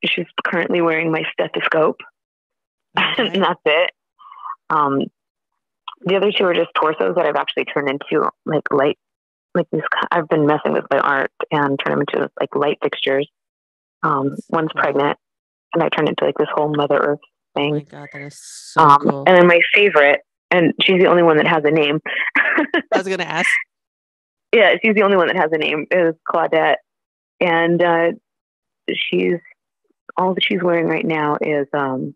She's currently wearing my stethoscope, okay. and that's it. Um. The other two are just torsos that I've actually turned into like light like this. I've been messing with my art and turn them into like light fixtures. Um, one's pregnant, and I turned into like this whole Mother Earth thing. Oh my god, that is so um, cool. And then my favorite, and she's the only one that has a name. I was gonna ask. Yeah, she's the only one that has a name. Is Claudette, and uh, she's all that she's wearing right now is um,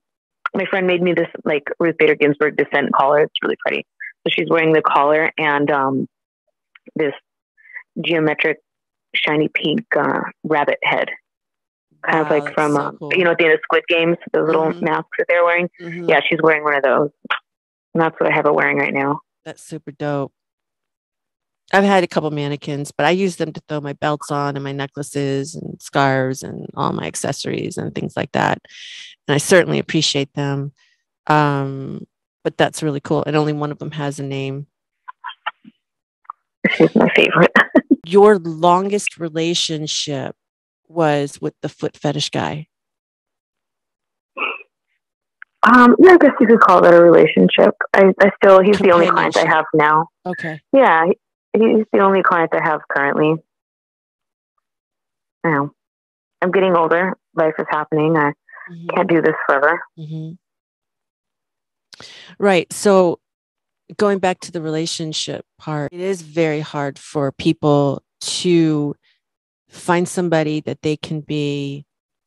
my friend made me this like Ruth Bader Ginsburg dissent collar. It's really pretty. So she's wearing the collar and um, this geometric shiny pink uh, rabbit head wow, of like from so uh, cool. you know at the end of squid games those little mm-hmm. masks that they're wearing mm-hmm. yeah she's wearing one of those and that's what i have her wearing right now that's super dope i've had a couple mannequins but i use them to throw my belts on and my necklaces and scarves and all my accessories and things like that and i certainly appreciate them um, but that's really cool and only one of them has a name She's my favorite. Your longest relationship was with the foot fetish guy. Um, yeah, I guess you could call that a relationship. I, I still, he's the only client I have now. Okay. Yeah, he, he's the only client I have currently. Now, I'm getting older. Life is happening. I mm-hmm. can't do this forever. Mm-hmm. Right. So going back to the relationship part, it is very hard for people to find somebody that they can be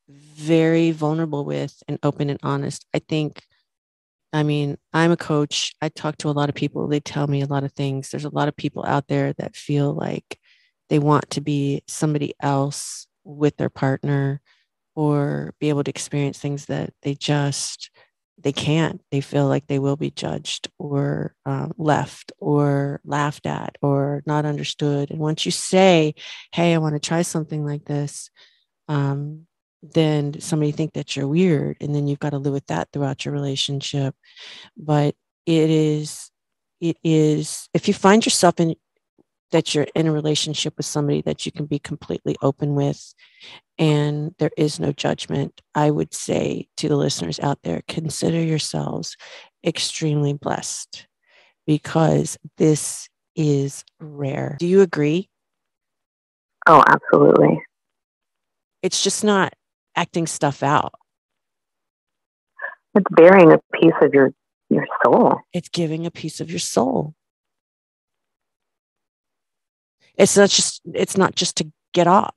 very vulnerable with and open and honest. I think, I mean, I'm a coach. I talk to a lot of people. They tell me a lot of things. There's a lot of people out there that feel like they want to be somebody else with their partner or be able to experience things that they just they can't. They feel like they will be judged or um, left or laughed at or not understood. And once you say, "Hey, I want to try something like this," um, then somebody think that you're weird, and then you've got to live with that throughout your relationship. But it is, it is. If you find yourself in that you're in a relationship with somebody that you can be completely open with and there is no judgment, I would say to the listeners out there consider yourselves extremely blessed because this is rare. Do you agree? Oh, absolutely. It's just not acting stuff out. It's bearing a piece of your your soul. It's giving a piece of your soul. It's not just it's not just to get off.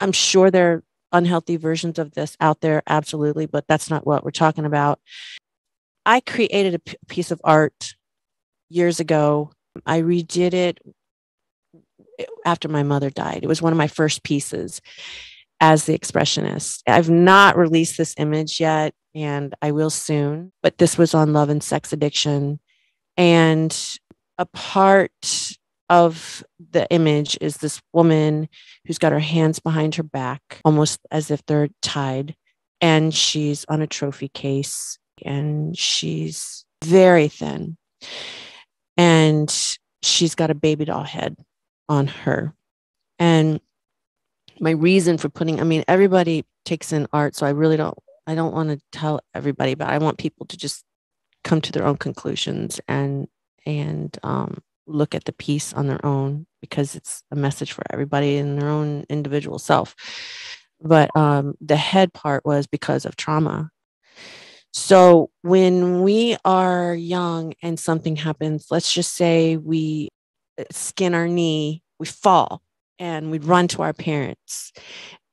I'm sure there are unhealthy versions of this out there, absolutely, but that's not what we're talking about. I created a p- piece of art years ago. I redid it after my mother died. It was one of my first pieces as the expressionist. I've not released this image yet, and I will soon, but this was on love and sex addiction. And a part of the image is this woman who's got her hands behind her back, almost as if they're tied. And she's on a trophy case and she's very thin. And she's got a baby doll head on her. And my reason for putting, I mean, everybody takes in art. So I really don't, I don't want to tell everybody, but I want people to just come to their own conclusions and, and, um, look at the piece on their own because it's a message for everybody in their own individual self. But um, the head part was because of trauma. So when we are young and something happens, let's just say we uh, skin our knee, we fall and we run to our parents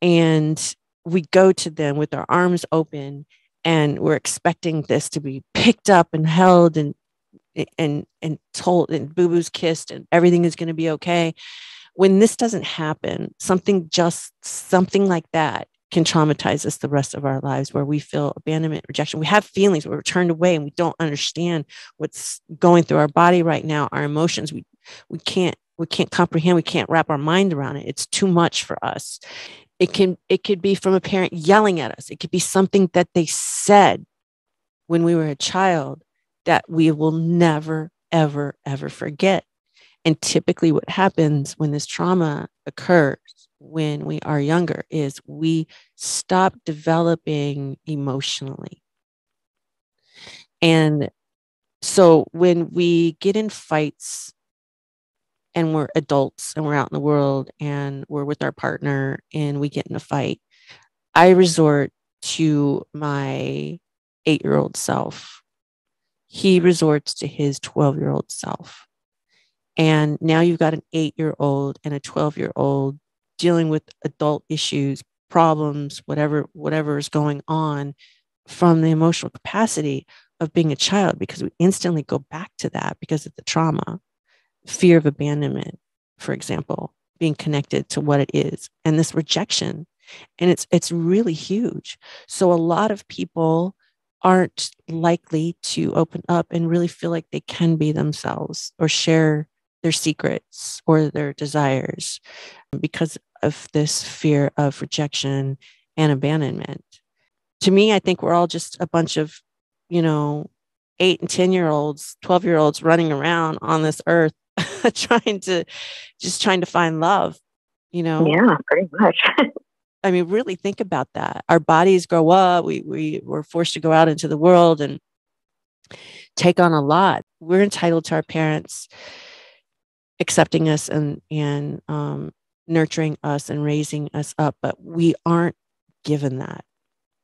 and we go to them with our arms open and we're expecting this to be picked up and held and and and told and boo boo's kissed and everything is going to be okay. When this doesn't happen something just something like that can traumatize us the rest of our lives where we feel abandonment rejection. We have feelings we're turned away and we don't understand what's going through our body right now our emotions. We we can't we can't comprehend we can't wrap our mind around it. It's too much for us. It can it could be from a parent yelling at us. It could be something that they said when we were a child that we will never ever ever forget and typically what happens when this trauma occurs when we are younger is we stop developing emotionally and so when we get in fights and we're adults and we're out in the world and we're with our partner and we get in a fight, I resort to my eight year old self. He resorts to his 12 year old self. And now you've got an eight year old and a 12 year old dealing with adult issues, problems, whatever, whatever is going on from the emotional capacity of being a child, because we instantly go back to that because of the trauma fear of abandonment, for example, being connected to what it is, and this rejection. And it's it's really huge. So a lot of people aren't likely to open up and really feel like they can be themselves or share their secrets or their desires because of this fear of rejection and abandonment. To me, I think we're all just a bunch of, you know, eight and 10 year olds, 12 year olds running around on this earth trying to just trying to find love, you know? Yeah, pretty much. I mean, really think about that. Our bodies grow up. We we we're forced to go out into the world and take on a lot. We're entitled to our parents accepting us and and um, nurturing us and raising us up, but we aren't given that.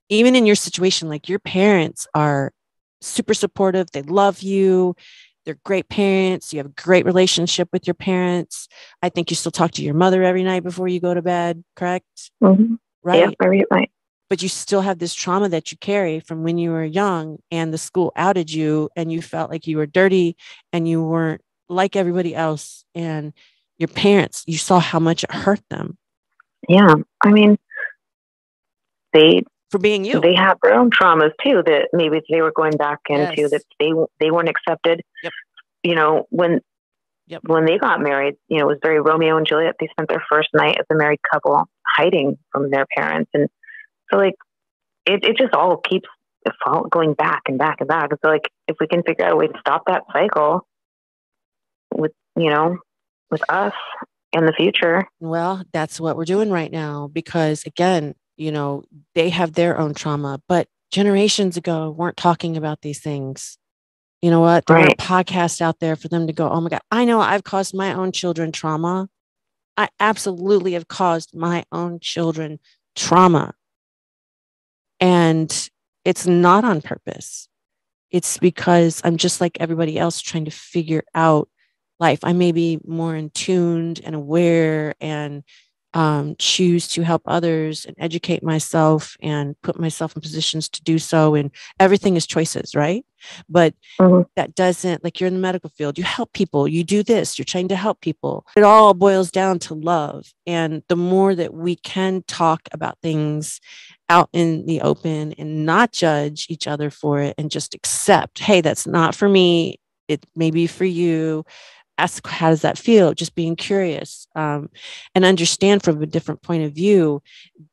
Even in your situation, like your parents are super supportive. They love you they're great parents. You have a great relationship with your parents. I think you still talk to your mother every night before you go to bed, correct? Mm-hmm. Right? Yeah, right. But you still have this trauma that you carry from when you were young and the school outed you and you felt like you were dirty and you weren't like everybody else. And your parents, you saw how much it hurt them. Yeah. I mean, they for being you. They have their own traumas too that maybe they were going back into yes. that they they weren't accepted. Yep. You know when yep. when they got married, you know it was very Romeo and Juliet. They spent their first night as a married couple hiding from their parents, and so like it it just all keeps going back and back and back. So like if we can figure out a way to stop that cycle with you know with us in the future. Well, that's what we're doing right now because again, you know, they have their own trauma, but generations ago weren't talking about these things. You know what? There right. are podcasts out there for them to go, oh my God, I know I've caused my own children trauma. I absolutely have caused my own children trauma. And it's not on purpose. It's because I'm just like everybody else trying to figure out life. I may be more in tuned and aware and um, choose to help others and educate myself and put myself in positions to do so. And everything is choices, right? But mm-hmm. that doesn't, like you're in the medical field, you help people, you do this, you're trying to help people. It all boils down to love. And the more that we can talk about things out in the open and not judge each other for it and just accept, hey, that's not for me. It may be for you ask how does that feel? Just being curious um, and understand from a different point of view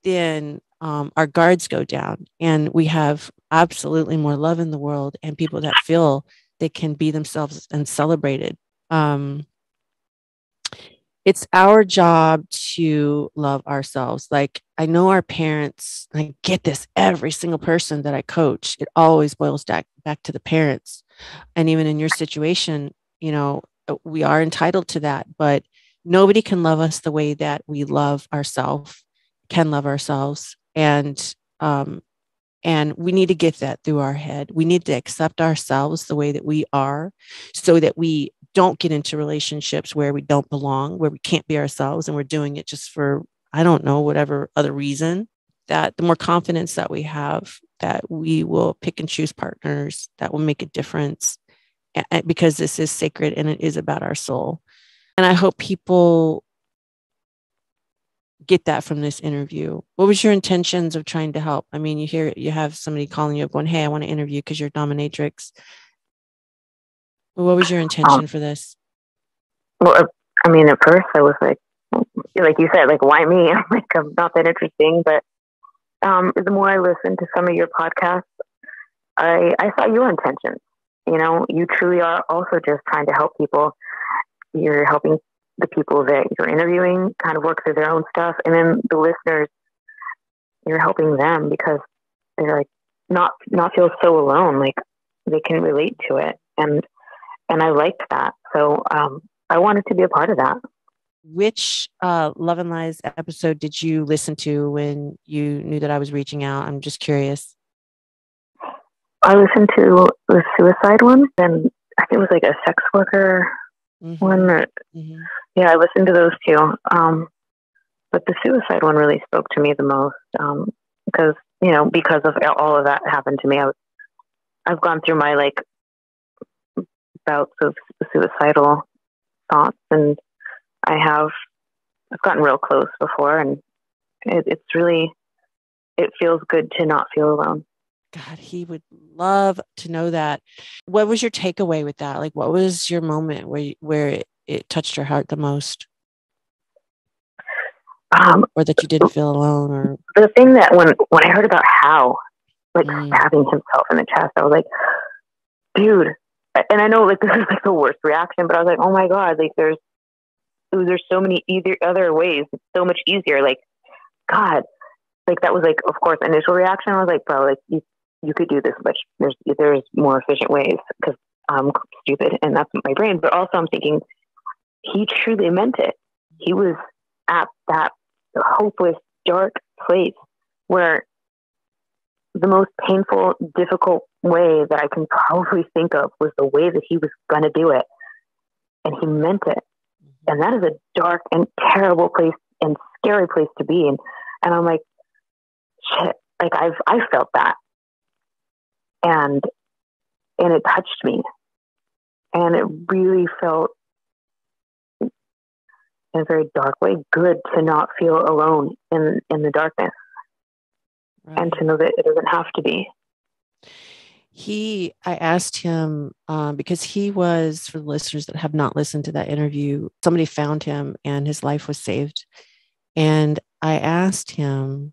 then um, our guards go down and we have absolutely more love in the world and people that feel they can be themselves and celebrated. Um, it's our job to love ourselves. Like i know our parents i get this every single person that i coach. It always boils back back to the parents. And even in your situation you know we are entitled to that, but nobody can love us the way that we love ourselves, can love ourselves. And um, And we need to get that through our head. We need to accept ourselves the way that we are so that we don't get into relationships where we don't belong, where we can't be ourselves and we're doing it just for, I don't know, whatever other reason. That the more confidence that we have, that we will pick and choose partners that will make a difference because this is sacred and it is about our soul. And I hope people get that from this interview. What was your intentions of trying to help? I mean, you hear you have somebody calling you up going, Hey, I want to interview because you're dominatrix. What was your intention um, for this? Well, I mean, at first I was like, like you said, like, why me? I'm like, I'm not that interesting. But um, the more I listened to some of your podcasts, I, I saw your intentions. You know, you truly are also just trying to help people. You're helping the people that you're interviewing kind of work through their own stuff. And then the listeners, you're helping them because they're like not, not feel so alone. Like they can relate to it. And, and I liked that. So, um, I wanted to be a part of that. Which uh, Love and Lies episode did you listen to when you knew that I was reaching out? I'm just curious. I listened to the suicide one, and I think it was like a sex worker mm-hmm. one. Or, mm-hmm. Yeah, I listened to those two. Um, but the suicide one really spoke to me the most um, because you know because of all of that happened to me. I was, I've gone through my like bouts of suicidal thoughts, and I have I've gotten real close before, and it, it's really it feels good to not feel alone. God, he would love to know that. What was your takeaway with that? Like, what was your moment where where it, it touched your heart the most, um, or that you didn't feel alone? Or the thing that when when I heard about how, like mm. stabbing himself in the chest, I was like, dude. And I know like this is like the worst reaction, but I was like, oh my god, like there's there's so many either other ways. It's so much easier. Like, God, like that was like, of course, initial reaction. I was like, bro, like you you could do this much. There's there's more efficient ways because I'm stupid and that's my brain. But also I'm thinking he truly meant it. He was at that hopeless, dark place where the most painful, difficult way that I can probably think of was the way that he was going to do it. And he meant it. Mm-hmm. And that is a dark and terrible place and scary place to be. And, and I'm like, shit, like I've, I felt that and and it touched me. And it really felt in a very dark way good to not feel alone in in the darkness right. and to know that it doesn't have to be. He i asked him um, because he was for the listeners that have not listened to that interview somebody found him and his life was saved. And i asked him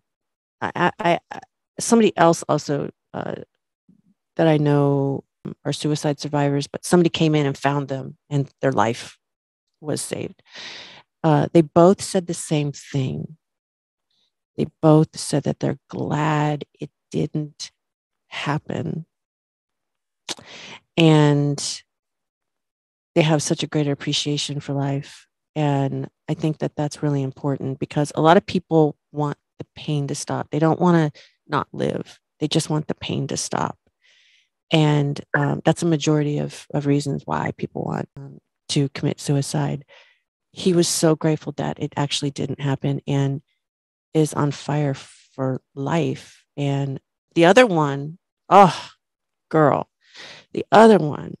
i, I, I somebody else also uh, that I know are suicide survivors, but somebody came in and found them and their life was saved. Uh, they both said the same thing. They both said that they're glad it didn't happen. And they have such a greater appreciation for life. And I think that that's really important because a lot of people want the pain to stop. They don't want to not live, they just want the pain to stop and um, that's a majority of, of reasons why people want um, to commit suicide. He was so grateful that it actually didn't happen and is on fire for life. And the other one, oh girl. The other one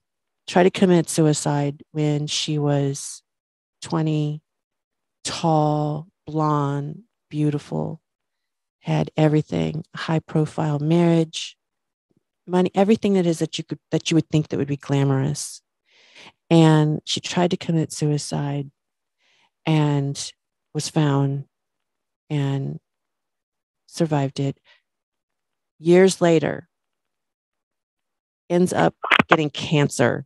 tried to commit suicide when she was 20 tall blonde beautiful had everything high profile marriage money, everything that is that you could that you would think that would be glamorous. And she tried to commit suicide and was found and survived it. Years later, ends up getting cancer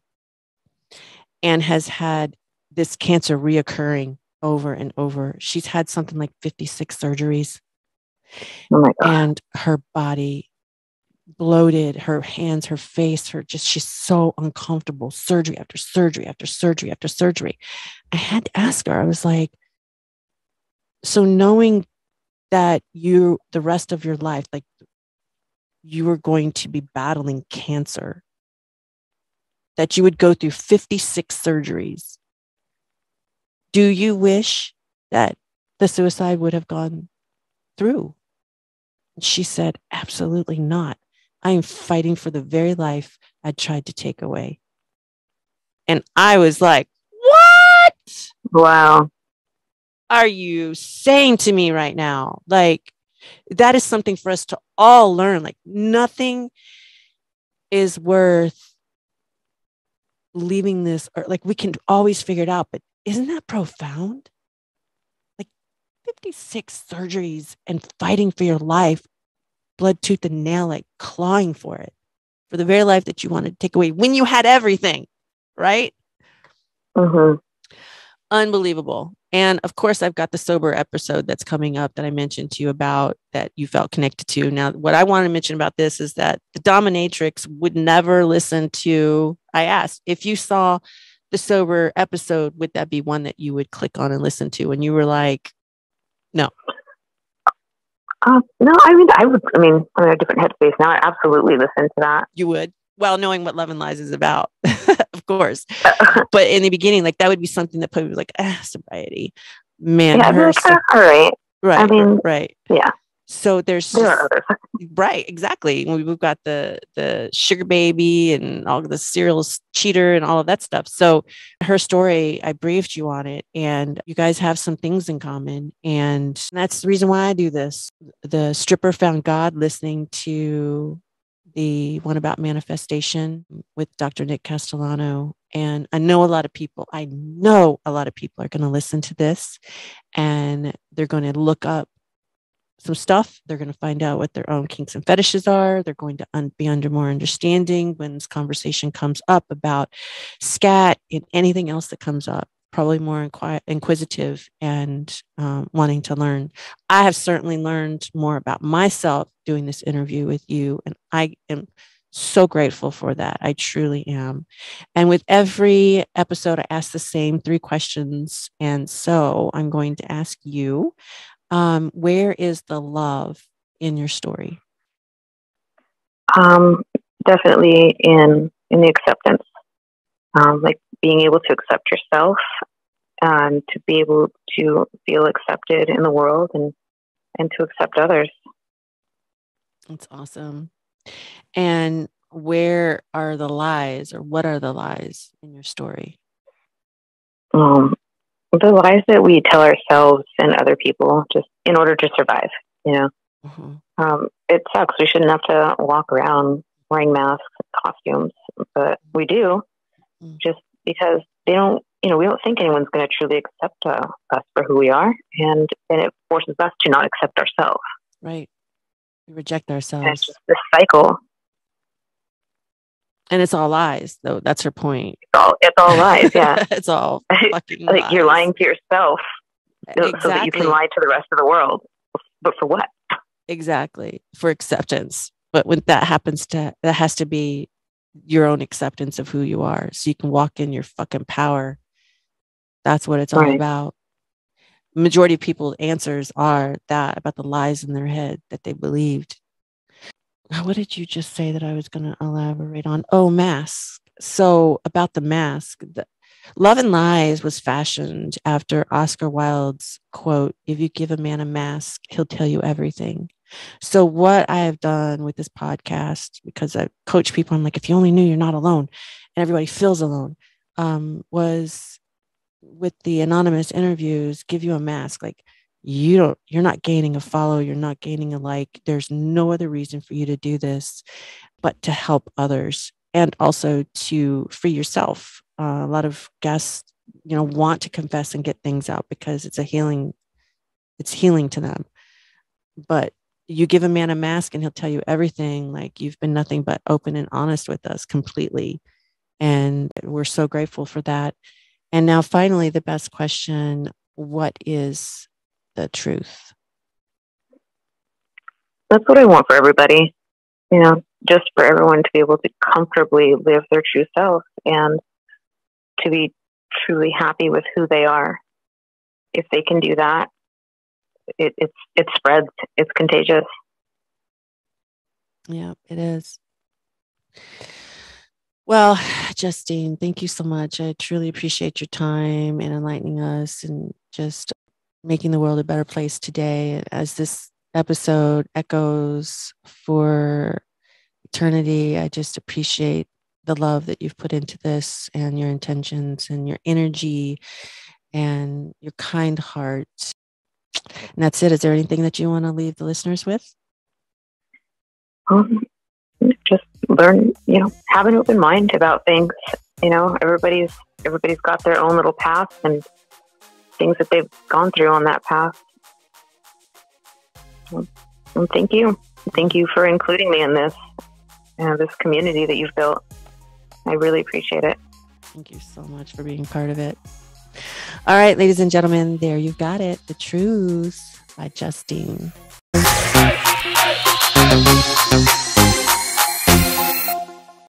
and has had this cancer reoccurring over and over. She's had something like 56 surgeries. Oh and her body bloated, her hands, her face, her just, she's so uncomfortable. Surgery after surgery after surgery after surgery. I had to ask her, I was like, so knowing that you, the rest of your life, like you were going to be battling cancer, that you would go through 56 surgeries. Do you wish that the suicide would have gone through? She said, Absolutely not. I am fighting for the very life I tried to take away. And I was like, What? Wow. Are you saying to me right now? Like, that is something for us to all learn. Like, nothing is worth leaving this, or like, we can always figure it out. But isn't that profound? Like, 56 surgeries and fighting for your life, blood, tooth, and nail, like clawing for it, for the very life that you wanted to take away when you had everything, right? Mm-hmm. Unbelievable. And of course, I've got the sober episode that's coming up that I mentioned to you about that you felt connected to. Now, what I want to mention about this is that the dominatrix would never listen to. I asked if you saw the sober episode, would that be one that you would click on and listen to? And you were like, no. Uh, no, I mean, I would, I mean, I'm in a different headspace now. I absolutely listen to that. You would? Well, knowing what Love and Lies is about, of course. but in the beginning, like that would be something that probably was like, ah, sobriety. Man, yeah, her, like, ah, all right. Right. I mean, right. Yeah. So there's others. right, exactly. We've got the the sugar baby and all the serial cheater and all of that stuff. So her story, I briefed you on it, and you guys have some things in common, and that's the reason why I do this. The stripper found God listening to the one about manifestation with Dr. Nick Castellano. And I know a lot of people, I know a lot of people are going to listen to this and they're going to look up some stuff. They're going to find out what their own kinks and fetishes are. They're going to un- be under more understanding when this conversation comes up about scat and anything else that comes up. Probably more inqui- inquisitive and um, wanting to learn. I have certainly learned more about myself doing this interview with you, and I am so grateful for that. I truly am. And with every episode, I ask the same three questions. And so I'm going to ask you um, where is the love in your story? Um, definitely in in the acceptance, um, like being able to accept yourself and to be able to feel accepted in the world and and to accept others. That's awesome. And where are the lies, or what are the lies in your story? Um, the lies that we tell ourselves and other people just in order to survive, you know. Mm-hmm. Um, it sucks. We shouldn't have to walk around wearing masks and costumes, but we do mm-hmm. just because they don't, you know, we don't think anyone's going to truly accept uh, us for who we are. And, and it forces us to not accept ourselves. Right. We reject ourselves. And it's just this cycle and it's all lies, though. That's her point. It's all, it's all lies. Yeah. it's all fucking like lies. you're lying to yourself exactly. so that you can lie to the rest of the world. But for what? Exactly. For acceptance. But when that happens to, that has to be your own acceptance of who you are. So you can walk in your fucking power. That's what it's all right. about. Majority of people's answers are that about the lies in their head that they believed what did you just say that I was going to elaborate on? Oh, mask. So about the mask, the, Love and Lies was fashioned after Oscar Wilde's quote, if you give a man a mask, he'll tell you everything. So what I have done with this podcast, because I coach people, I'm like, if you only knew you're not alone and everybody feels alone, um, was with the anonymous interviews, give you a mask. Like you don't you're not gaining a follow you're not gaining a like there's no other reason for you to do this but to help others and also to free yourself. Uh, a lot of guests you know want to confess and get things out because it's a healing it's healing to them. But you give a man a mask and he'll tell you everything like you've been nothing but open and honest with us completely. And we're so grateful for that. And now finally the best question what is the truth? That's what I want for everybody. You know, just for everyone to be able to comfortably live their true self and to be truly happy with who they are. If they can do that, it, it's it spreads. It's contagious. Yeah, it is. Well, Justine, thank you so much. I truly appreciate your time and enlightening us and just making the world a better place today. As this episode echoes for eternity, I just appreciate the love that you've put into this and your intentions and your energy and your kind heart. And that's it. Is there anything that you want to leave the listeners with? Um, just learn, you know, have an open mind about things. You know, everybody's everybody's got their own little path and things that they've gone through on that path. And thank you, thank you for including me in this, uh, this community that you've built. I really appreciate it. Thank you so much for being part of it. All right, ladies and gentlemen, there you've got it. The Truth by Justine.